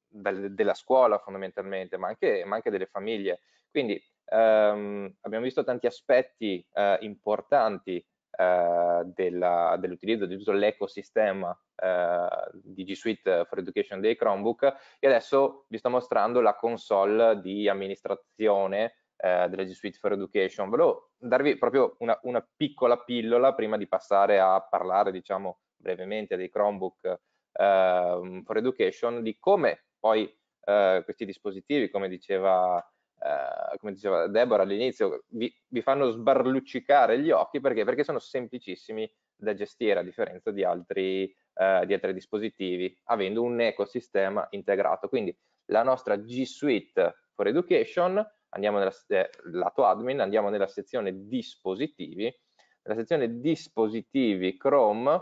della scuola fondamentalmente, ma anche, ma anche delle famiglie. Quindi ehm, abbiamo visto tanti aspetti eh, importanti eh, dell'utilizzo di tutto l'ecosistema eh, di G Suite for Education dei Chromebook e adesso vi sto mostrando la console di amministrazione eh, della G Suite for Education. Volevo darvi proprio una, una, piccola pillola prima di passare a parlare, diciamo, brevemente dei Chromebook eh, for Education, di come poi eh, questi dispositivi, come diceva eh, come diceva Deborah all'inizio, vi, vi, fanno sbarluccicare gli occhi perché? perché sono semplicissimi da gestire a differenza di altri, eh, di altri dispositivi, avendo un ecosistema integrato. Quindi la nostra G Suite for Education, andiamo nella eh, lato admin, andiamo nella sezione dispositivi, nella sezione dispositivi Chrome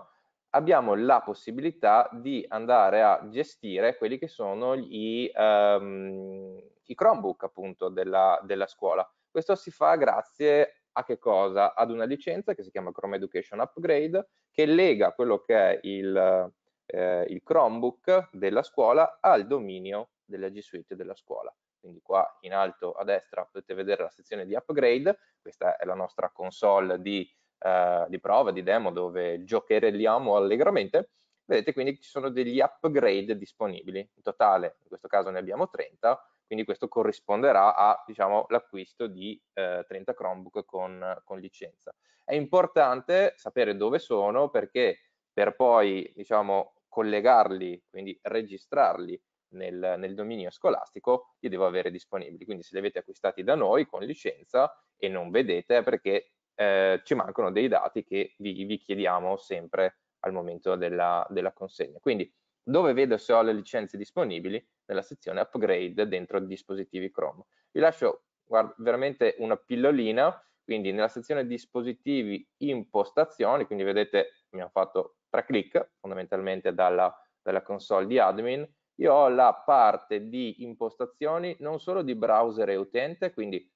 abbiamo la possibilità di andare a gestire quelli che sono gli, um, i Chromebook appunto della, della, scuola. Questo si fa grazie a che cosa? Ad una licenza che si chiama Chrome Education Upgrade che lega quello che è il, eh, il Chromebook della scuola al dominio della G Suite della scuola. Quindi qua in alto a destra potete vedere la sezione di upgrade, questa è la nostra console di eh, di prova, di demo, dove giocherelliamo allegramente, vedete quindi ci sono degli upgrade disponibili. In totale, in questo caso ne abbiamo 30, quindi questo corrisponderà a diciamo, l'acquisto di eh, 30 Chromebook con, con, licenza. È importante sapere dove sono perché per poi diciamo, collegarli, quindi registrarli nel, nel, dominio scolastico, li devo avere disponibili. Quindi se li avete acquistati da noi con licenza e non vedete perché eh, ci mancano dei dati che vi, vi chiediamo sempre al momento della, della, consegna. Quindi dove vedo se ho le licenze disponibili? Nella sezione upgrade dentro dispositivi Chrome. Vi lascio guarda, veramente una pillolina, quindi nella sezione dispositivi impostazioni, quindi vedete abbiamo fatto tre clic fondamentalmente dalla, dalla console di admin, io ho la parte di impostazioni non solo di browser e utente, quindi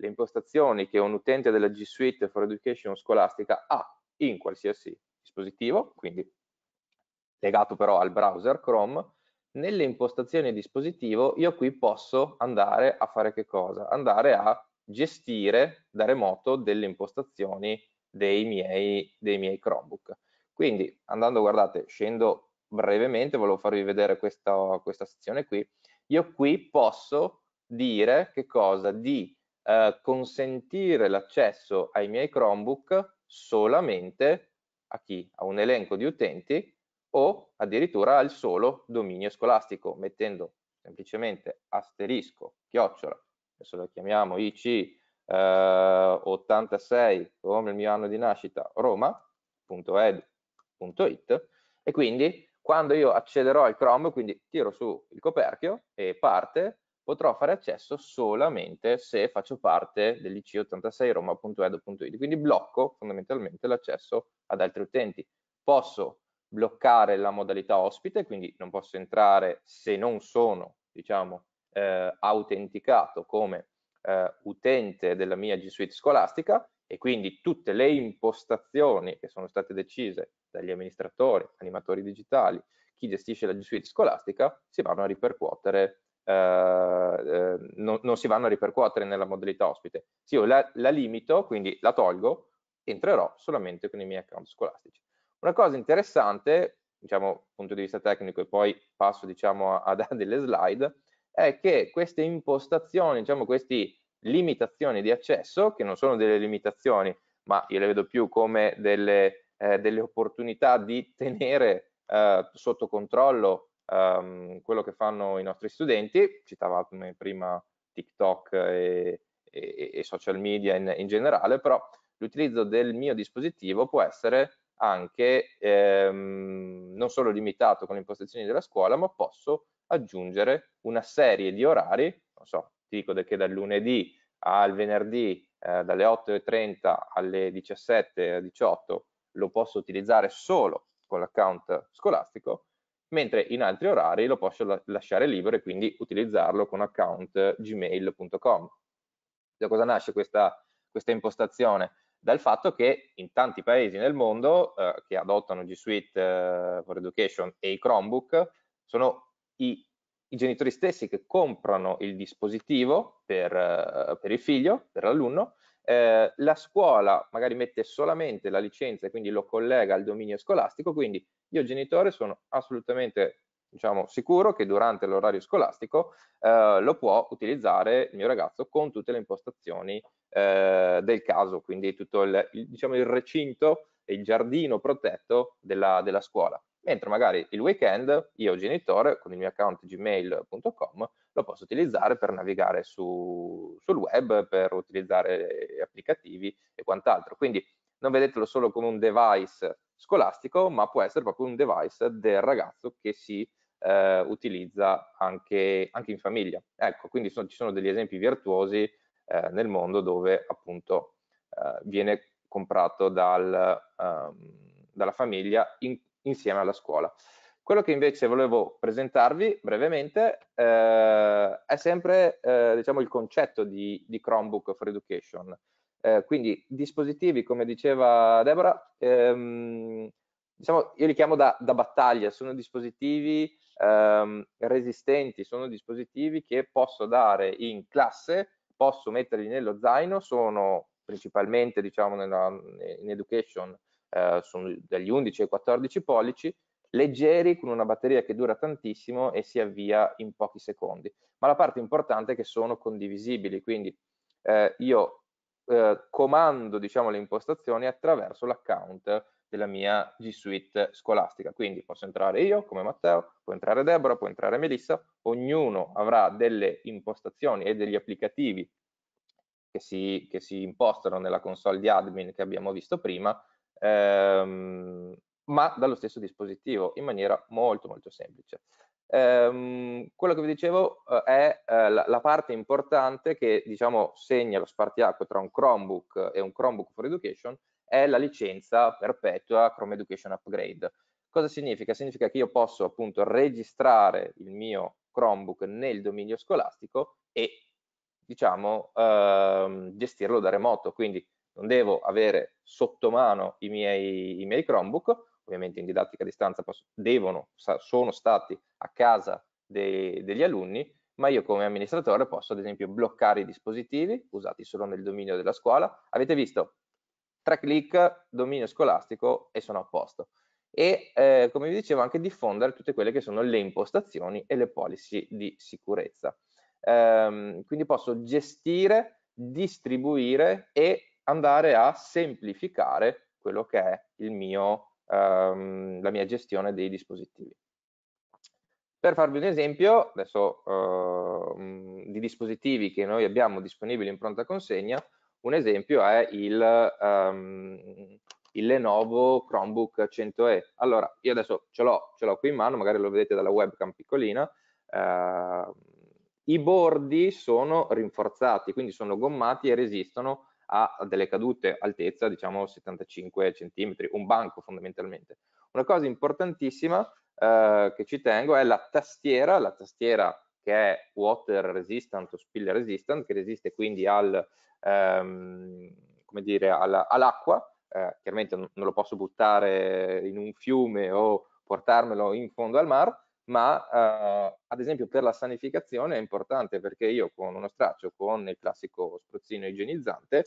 le impostazioni che un utente della G Suite for Education scolastica ha in qualsiasi dispositivo, quindi legato però al browser Chrome, nelle impostazioni dispositivo io qui posso andare a fare che cosa? Andare a gestire da remoto delle impostazioni dei miei, dei miei Chromebook. Quindi andando, guardate, scendo brevemente, volevo farvi vedere questa, questa sezione qui, io qui posso dire che cosa? Di eh, consentire l'accesso ai miei Chromebook solamente a chi? A un elenco di utenti o addirittura al solo dominio scolastico, mettendo semplicemente asterisco, chiocciola, adesso lo chiamiamo IC eh, 86 come il mio anno di nascita, roma.edu.it e quindi quando io accederò al Chrome, quindi tiro su il coperchio e parte, potrò fare accesso solamente se faccio parte dell'IC86 roma.edu.it, quindi blocco fondamentalmente l'accesso ad altri utenti. Posso bloccare la modalità ospite, quindi non posso entrare se non sono, diciamo, eh, autenticato come eh, utente della mia G Suite scolastica e quindi tutte le impostazioni che sono state decise dagli amministratori, animatori digitali, chi gestisce la G Suite scolastica, si vanno a ripercuotere, eh, eh, non, non, si vanno a ripercuotere nella modalità ospite. Se io la, la limito, quindi la tolgo, entrerò solamente con i miei account scolastici. Una cosa interessante, diciamo, dal punto di vista tecnico, e poi passo, diciamo, a, a delle slide, è che queste impostazioni, diciamo, queste limitazioni di accesso, che non sono delle limitazioni, ma io le vedo più come delle, eh, delle opportunità di tenere eh, sotto controllo ehm, quello che fanno i nostri studenti, citavate prima TikTok e, e, e social media in, in generale, però l'utilizzo del mio dispositivo può essere anche ehm, non solo limitato con le impostazioni della scuola, ma posso aggiungere una serie di orari, non so, dico che dal lunedì al venerdì eh, dalle 8.30 alle 17.18 lo posso utilizzare solo con l'account scolastico, mentre in altri orari lo posso la lasciare libero e quindi utilizzarlo con account gmail.com. Da cosa nasce questa, questa impostazione? dal fatto che in tanti paesi nel mondo eh, che adottano G Suite eh, for Education e i Chromebook sono i, i, genitori stessi che comprano il dispositivo per, eh, per il figlio, per l'alunno, eh, la scuola magari mette solamente la licenza e quindi lo collega al dominio scolastico, quindi io genitore sono assolutamente diciamo, sicuro che durante l'orario scolastico eh, lo può utilizzare il mio ragazzo con tutte le impostazioni eh, del caso, quindi tutto il, il, diciamo, il recinto e il giardino protetto della, della scuola. Mentre magari il weekend io genitore con il mio account gmail.com lo posso utilizzare per navigare su, sul web, per utilizzare applicativi e quant'altro. Quindi non vedetelo solo come un device scolastico, ma può essere proprio un device del ragazzo che si eh, utilizza anche, anche, in famiglia. Ecco, quindi sono, ci sono degli esempi virtuosi eh, nel mondo dove appunto eh, viene comprato dal, ehm, dalla famiglia in, insieme alla scuola. Quello che invece volevo presentarvi brevemente eh, è sempre eh, diciamo, il concetto di, di, Chromebook for Education. Eh, quindi dispositivi, come diceva Deborah, ehm, diciamo, io li chiamo da, da battaglia, sono dispositivi ehm, resistenti, sono dispositivi che posso dare in classe, posso metterli nello zaino, sono principalmente diciamo nella, in education, eh, sono dagli 11 ai 14 pollici, leggeri con una batteria che dura tantissimo e si avvia in pochi secondi. Ma la parte importante è che sono condivisibili, quindi eh, io eh, comando diciamo, le impostazioni attraverso l'account della mia G Suite scolastica. Quindi posso entrare io come Matteo, può entrare Deborah, può entrare Melissa, ognuno avrà delle impostazioni e degli applicativi che si, che si impostano nella console di admin che abbiamo visto prima, ehm, ma dallo stesso dispositivo in maniera molto molto semplice. Um, quello che vi dicevo uh, è uh, la, la, parte importante che diciamo segna lo spartiacque tra un Chromebook e un Chromebook for Education è la licenza perpetua Chrome Education Upgrade. Cosa significa? Significa che io posso appunto registrare il mio Chromebook nel dominio scolastico e diciamo ehm, gestirlo da remoto, quindi non devo avere sotto mano i miei, i miei Chromebook, ovviamente in didattica a distanza posso, devono, sono stati a casa dei, degli alunni, ma io come amministratore posso ad esempio bloccare i dispositivi usati solo nel dominio della scuola. Avete visto, tre clic, dominio scolastico e sono a posto. e eh, come vi dicevo anche diffondere tutte quelle che sono le impostazioni e le policy di sicurezza. Ehm, quindi posso gestire, distribuire e andare a semplificare quello che è mio, ehm, la mia gestione dei dispositivi. Per farvi un esempio, adesso uh, di dispositivi che noi abbiamo disponibili in pronta consegna, un esempio è il, um, il Lenovo Chromebook 100e. Allora, io adesso ce l'ho qui in mano, magari lo vedete dalla webcam piccolina, uh, i bordi sono rinforzati, quindi sono gommati e resistono a delle cadute altezza, diciamo 75 cm, un banco fondamentalmente. Una cosa importantissima eh, che ci tengo è la tastiera, la tastiera che è water resistant o spill resistant, che resiste quindi al, ehm, all'acqua, eh, chiaramente non, lo posso buttare in un fiume o portarmelo in fondo al mar, ma eh, ad esempio per la sanificazione è importante perché io con uno straccio, con il classico spruzzino igienizzante,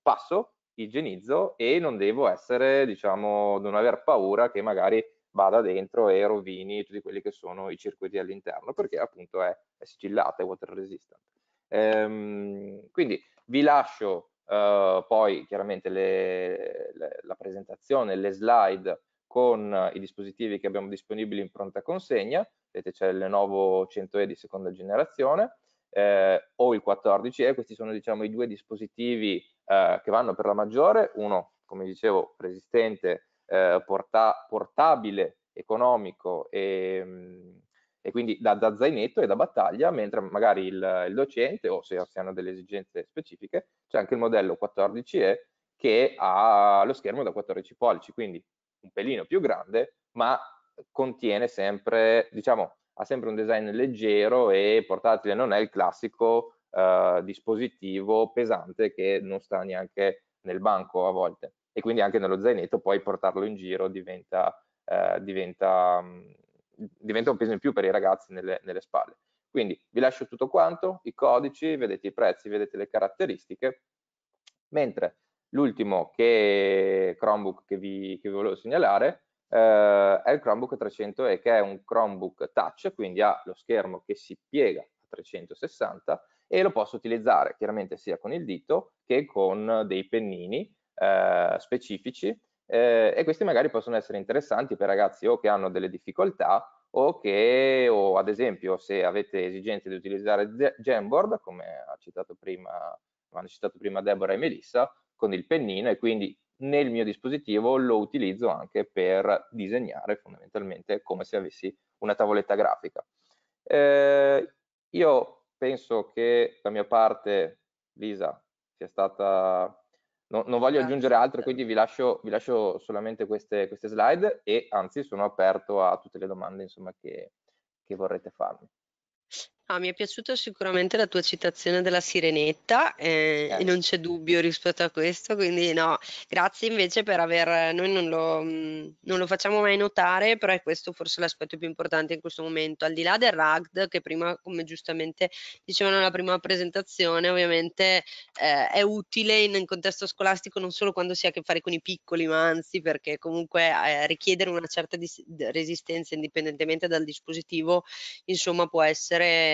passo, igienizzo e non devo essere, diciamo, non aver paura che magari vada dentro e rovini tutti quelli che sono i circuiti all'interno, perché appunto è, è sigillata, è water resistant. Ehm, quindi vi lascio uh, poi chiaramente le, le, la presentazione, le slide con i dispositivi che abbiamo disponibili in pronta consegna, vedete c'è il Lenovo 100E di seconda generazione, eh, o il 14E, questi sono diciamo i due dispositivi eh, che vanno per la maggiore, uno come dicevo resistente eh, porta portabile, economico e, e quindi da, da, zainetto e da battaglia, mentre magari il, il docente o se si hanno delle esigenze specifiche c'è anche il modello 14E che ha lo schermo da 14 pollici, quindi un pelino più grande, ma contiene sempre, diciamo, ha sempre un design leggero e portatile, non è il classico uh, dispositivo pesante che non sta neanche nel banco a volte e quindi anche nello zainetto poi portarlo in giro diventa, eh, diventa, mm, diventa, un peso in più per i ragazzi nelle, nelle, spalle. Quindi vi lascio tutto quanto, i codici, vedete i prezzi, vedete le caratteristiche, mentre l'ultimo che Chromebook che vi, che vi volevo segnalare eh, è il Chromebook 300e che è un Chromebook touch, quindi ha lo schermo che si piega a 360 e lo posso utilizzare chiaramente sia con il dito che con dei pennini eh, specifici eh, e questi magari possono essere interessanti per ragazzi o che hanno delle difficoltà o che, o ad esempio, se avete esigenze di utilizzare Jamboard, come ha citato prima, hanno citato prima Deborah e Melissa, con il pennino e quindi nel mio dispositivo lo utilizzo anche per disegnare fondamentalmente come se avessi una tavoletta grafica. Eh, io penso che da mia parte, Lisa, sia stata No, non voglio aggiungere altro, quindi vi lascio, vi lascio solamente queste, queste, slide e anzi sono aperto a tutte le domande insomma, che, che vorrete farmi. Ah, mi è piaciuta sicuramente la tua citazione della sirenetta eh, e non c'è dubbio rispetto a questo, quindi no, grazie invece per aver, noi non lo, mm, non lo facciamo mai notare, però è questo forse l'aspetto più importante in questo momento, al di là del RAGD che prima, come giustamente dicevano nella prima presentazione, ovviamente eh, è utile in, in, contesto scolastico non solo quando si ha a che fare con i piccoli, ma anzi perché comunque eh, richiedere una certa resistenza indipendentemente dal dispositivo, insomma può essere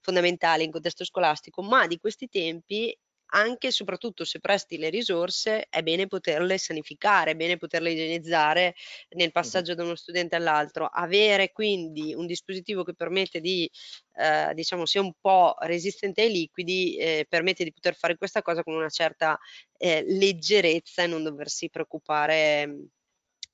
fondamentale in contesto scolastico, ma di questi tempi anche e soprattutto se presti le risorse è bene poterle sanificare, è bene poterle igienizzare nel passaggio da uno studente all'altro. Avere quindi un dispositivo che permette di, eh, diciamo, sia un po' resistente ai liquidi, eh, permette di poter fare questa cosa con una certa eh, leggerezza e non doversi preoccupare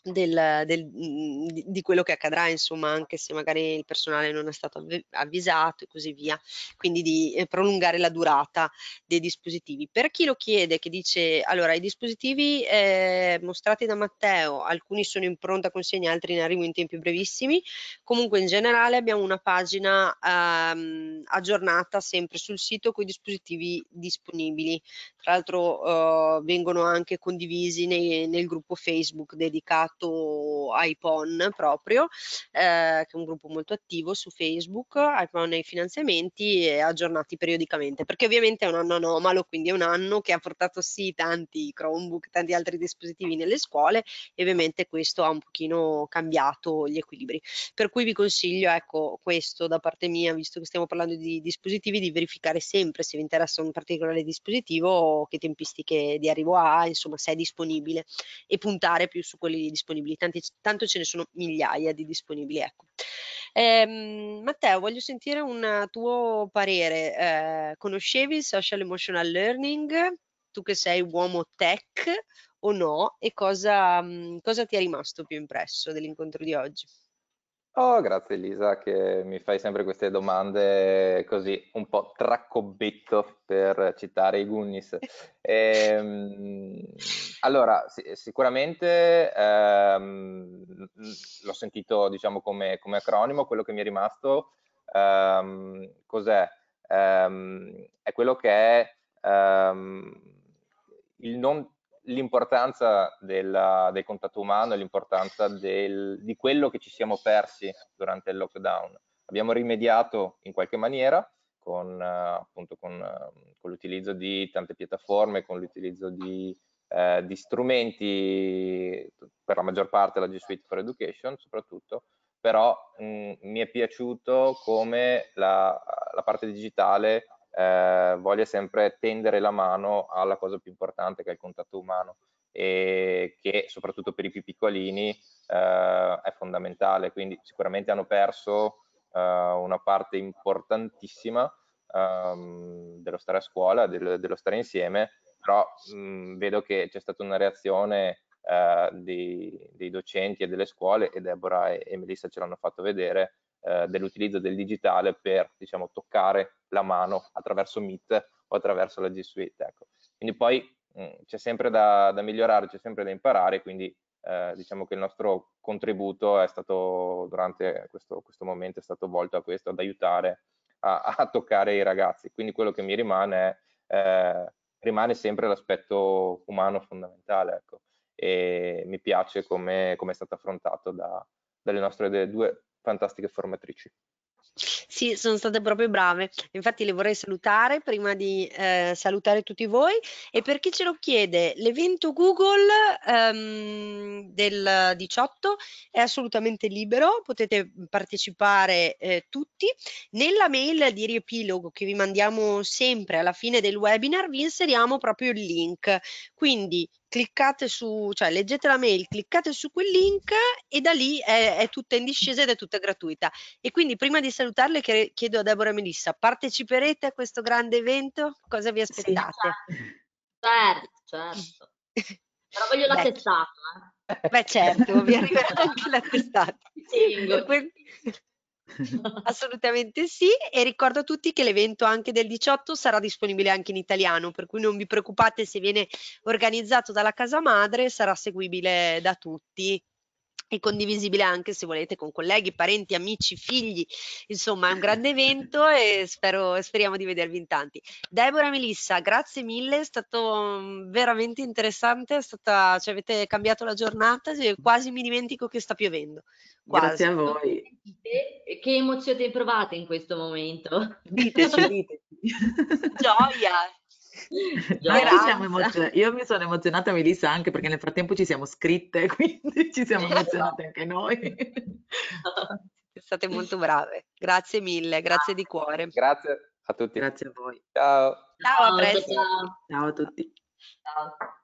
del, del, mhmm, di quello che accadrà, insomma, anche se magari il personale non è stato avvisato e così via, quindi di eh, prolungare la durata dei dispositivi. Per chi lo chiede, che dice, allora, i dispositivi eh, mostrati da Matteo, alcuni sono in pronta consegna, altri in arrivo in tempi brevissimi, comunque in generale abbiamo una pagina ehm, aggiornata sempre sul sito con i dispositivi disponibili, tra l'altro eh, vengono anche condivisi nei, nel gruppo Facebook dedicato ai PON proprio, eh, che è un gruppo molto attivo su Facebook, ai PON e ai finanziamenti e aggiornati periodicamente, perché ovviamente è un anno anomalo, quindi è un anno che ha portato sì tanti Chromebook, tanti altri dispositivi nelle scuole e ovviamente questo ha un pochino cambiato gli equilibri. Per cui vi consiglio, ecco, questo da parte mia, visto che stiamo parlando di dispositivi, di verificare sempre se vi interessa un particolare dispositivo che tempistiche di arrivo ha, insomma, se è disponibile e puntare più su quelli disponibili. Tanti, tanto ce ne sono migliaia di disponibili, ecco. Eh, Matteo, voglio sentire un tuo parere. Eh, conoscevi il social emotional learning? Tu che sei uomo tech o no? E cosa, cosa ti è rimasto più impresso dell'incontro di oggi? Oh, grazie Elisa che mi fai sempre queste domande così un po' traccobetto per citare i Gunnis. Ehm, allora, sì, sicuramente ehm, l'ho sentito diciamo come, come, acronimo, quello che mi è rimasto ehm, cos'è? Ehm, è quello che è ehm, il non l'importanza del, contatto umano e l'importanza di quello che ci siamo persi durante il lockdown. Abbiamo rimediato in qualche maniera con, uh, con, uh, con l'utilizzo di tante piattaforme, con l'utilizzo di, uh, di, strumenti, per la maggior parte la G Suite for Education soprattutto, però mh, mi è piaciuto come la, la parte digitale eh, voglia sempre tendere la mano alla cosa più importante che è il contatto umano e che soprattutto per i più piccolini eh, è fondamentale, quindi sicuramente hanno perso eh, una parte importantissima ehm, dello stare a scuola, del, dello stare insieme, però mh, vedo che c'è stata una reazione eh, dei, dei, docenti e delle scuole e Deborah e, e Melissa ce l'hanno fatto vedere eh, dell'utilizzo del digitale per diciamo, toccare la mano attraverso Meet o attraverso la G Suite. Ecco. Quindi poi mh, c'è sempre da, da, migliorare, c'è sempre da imparare, quindi eh, diciamo che il nostro contributo è stato durante questo, questo momento è stato volto a questo, ad aiutare a, a, toccare i ragazzi. Quindi quello che mi rimane è, eh, rimane sempre l'aspetto umano fondamentale. Ecco. E mi piace come, come è stato affrontato da, dalle nostre due fantastiche formatrici. Sì, sono state proprio brave. Infatti le vorrei salutare prima di eh, salutare tutti voi e per chi ce lo chiede, l'evento Google ehm, del 18 è assolutamente libero, potete partecipare eh, tutti. Nella mail di riepilogo che vi mandiamo sempre alla fine del webinar vi inseriamo proprio il link. Quindi cliccate su, cioè leggete la mail, cliccate su quel link e da lì è, è tutta in discesa ed è tutta gratuita. E quindi prima di salutarle chiedo a Deborah e Melissa, parteciperete a questo grande evento? Cosa vi aspettate? Sì. Certo, certo. Però voglio l'attestato. Eh. Beh certo, vi arriverà anche l'attestato. Sì, Assolutamente sì e ricordo a tutti che l'evento anche del 18 sarà disponibile anche in italiano, per cui non vi preoccupate se viene organizzato dalla casa madre, sarà seguibile da tutti e condivisibile anche se volete con colleghi, parenti, amici, figli, insomma è un grande evento e spero, speriamo di vedervi in tanti. Deborah Melissa, grazie mille, è stato mm, veramente interessante, è stata, cioè, avete cambiato la giornata, quasi mi dimentico che sta piovendo. Quasi. Grazie a voi. Che emozione provate in questo momento? Diteci, diteci. Gioia, io mi sono emozionata Melissa anche perché nel frattempo ci siamo scritte, quindi ci siamo emozionate anche noi. State molto brave. Grazie mille, grazie di cuore. Grazie a tutti. Grazie a voi. Ciao. Ciao, a presto. Ciao, ciao a tutti. Ciao.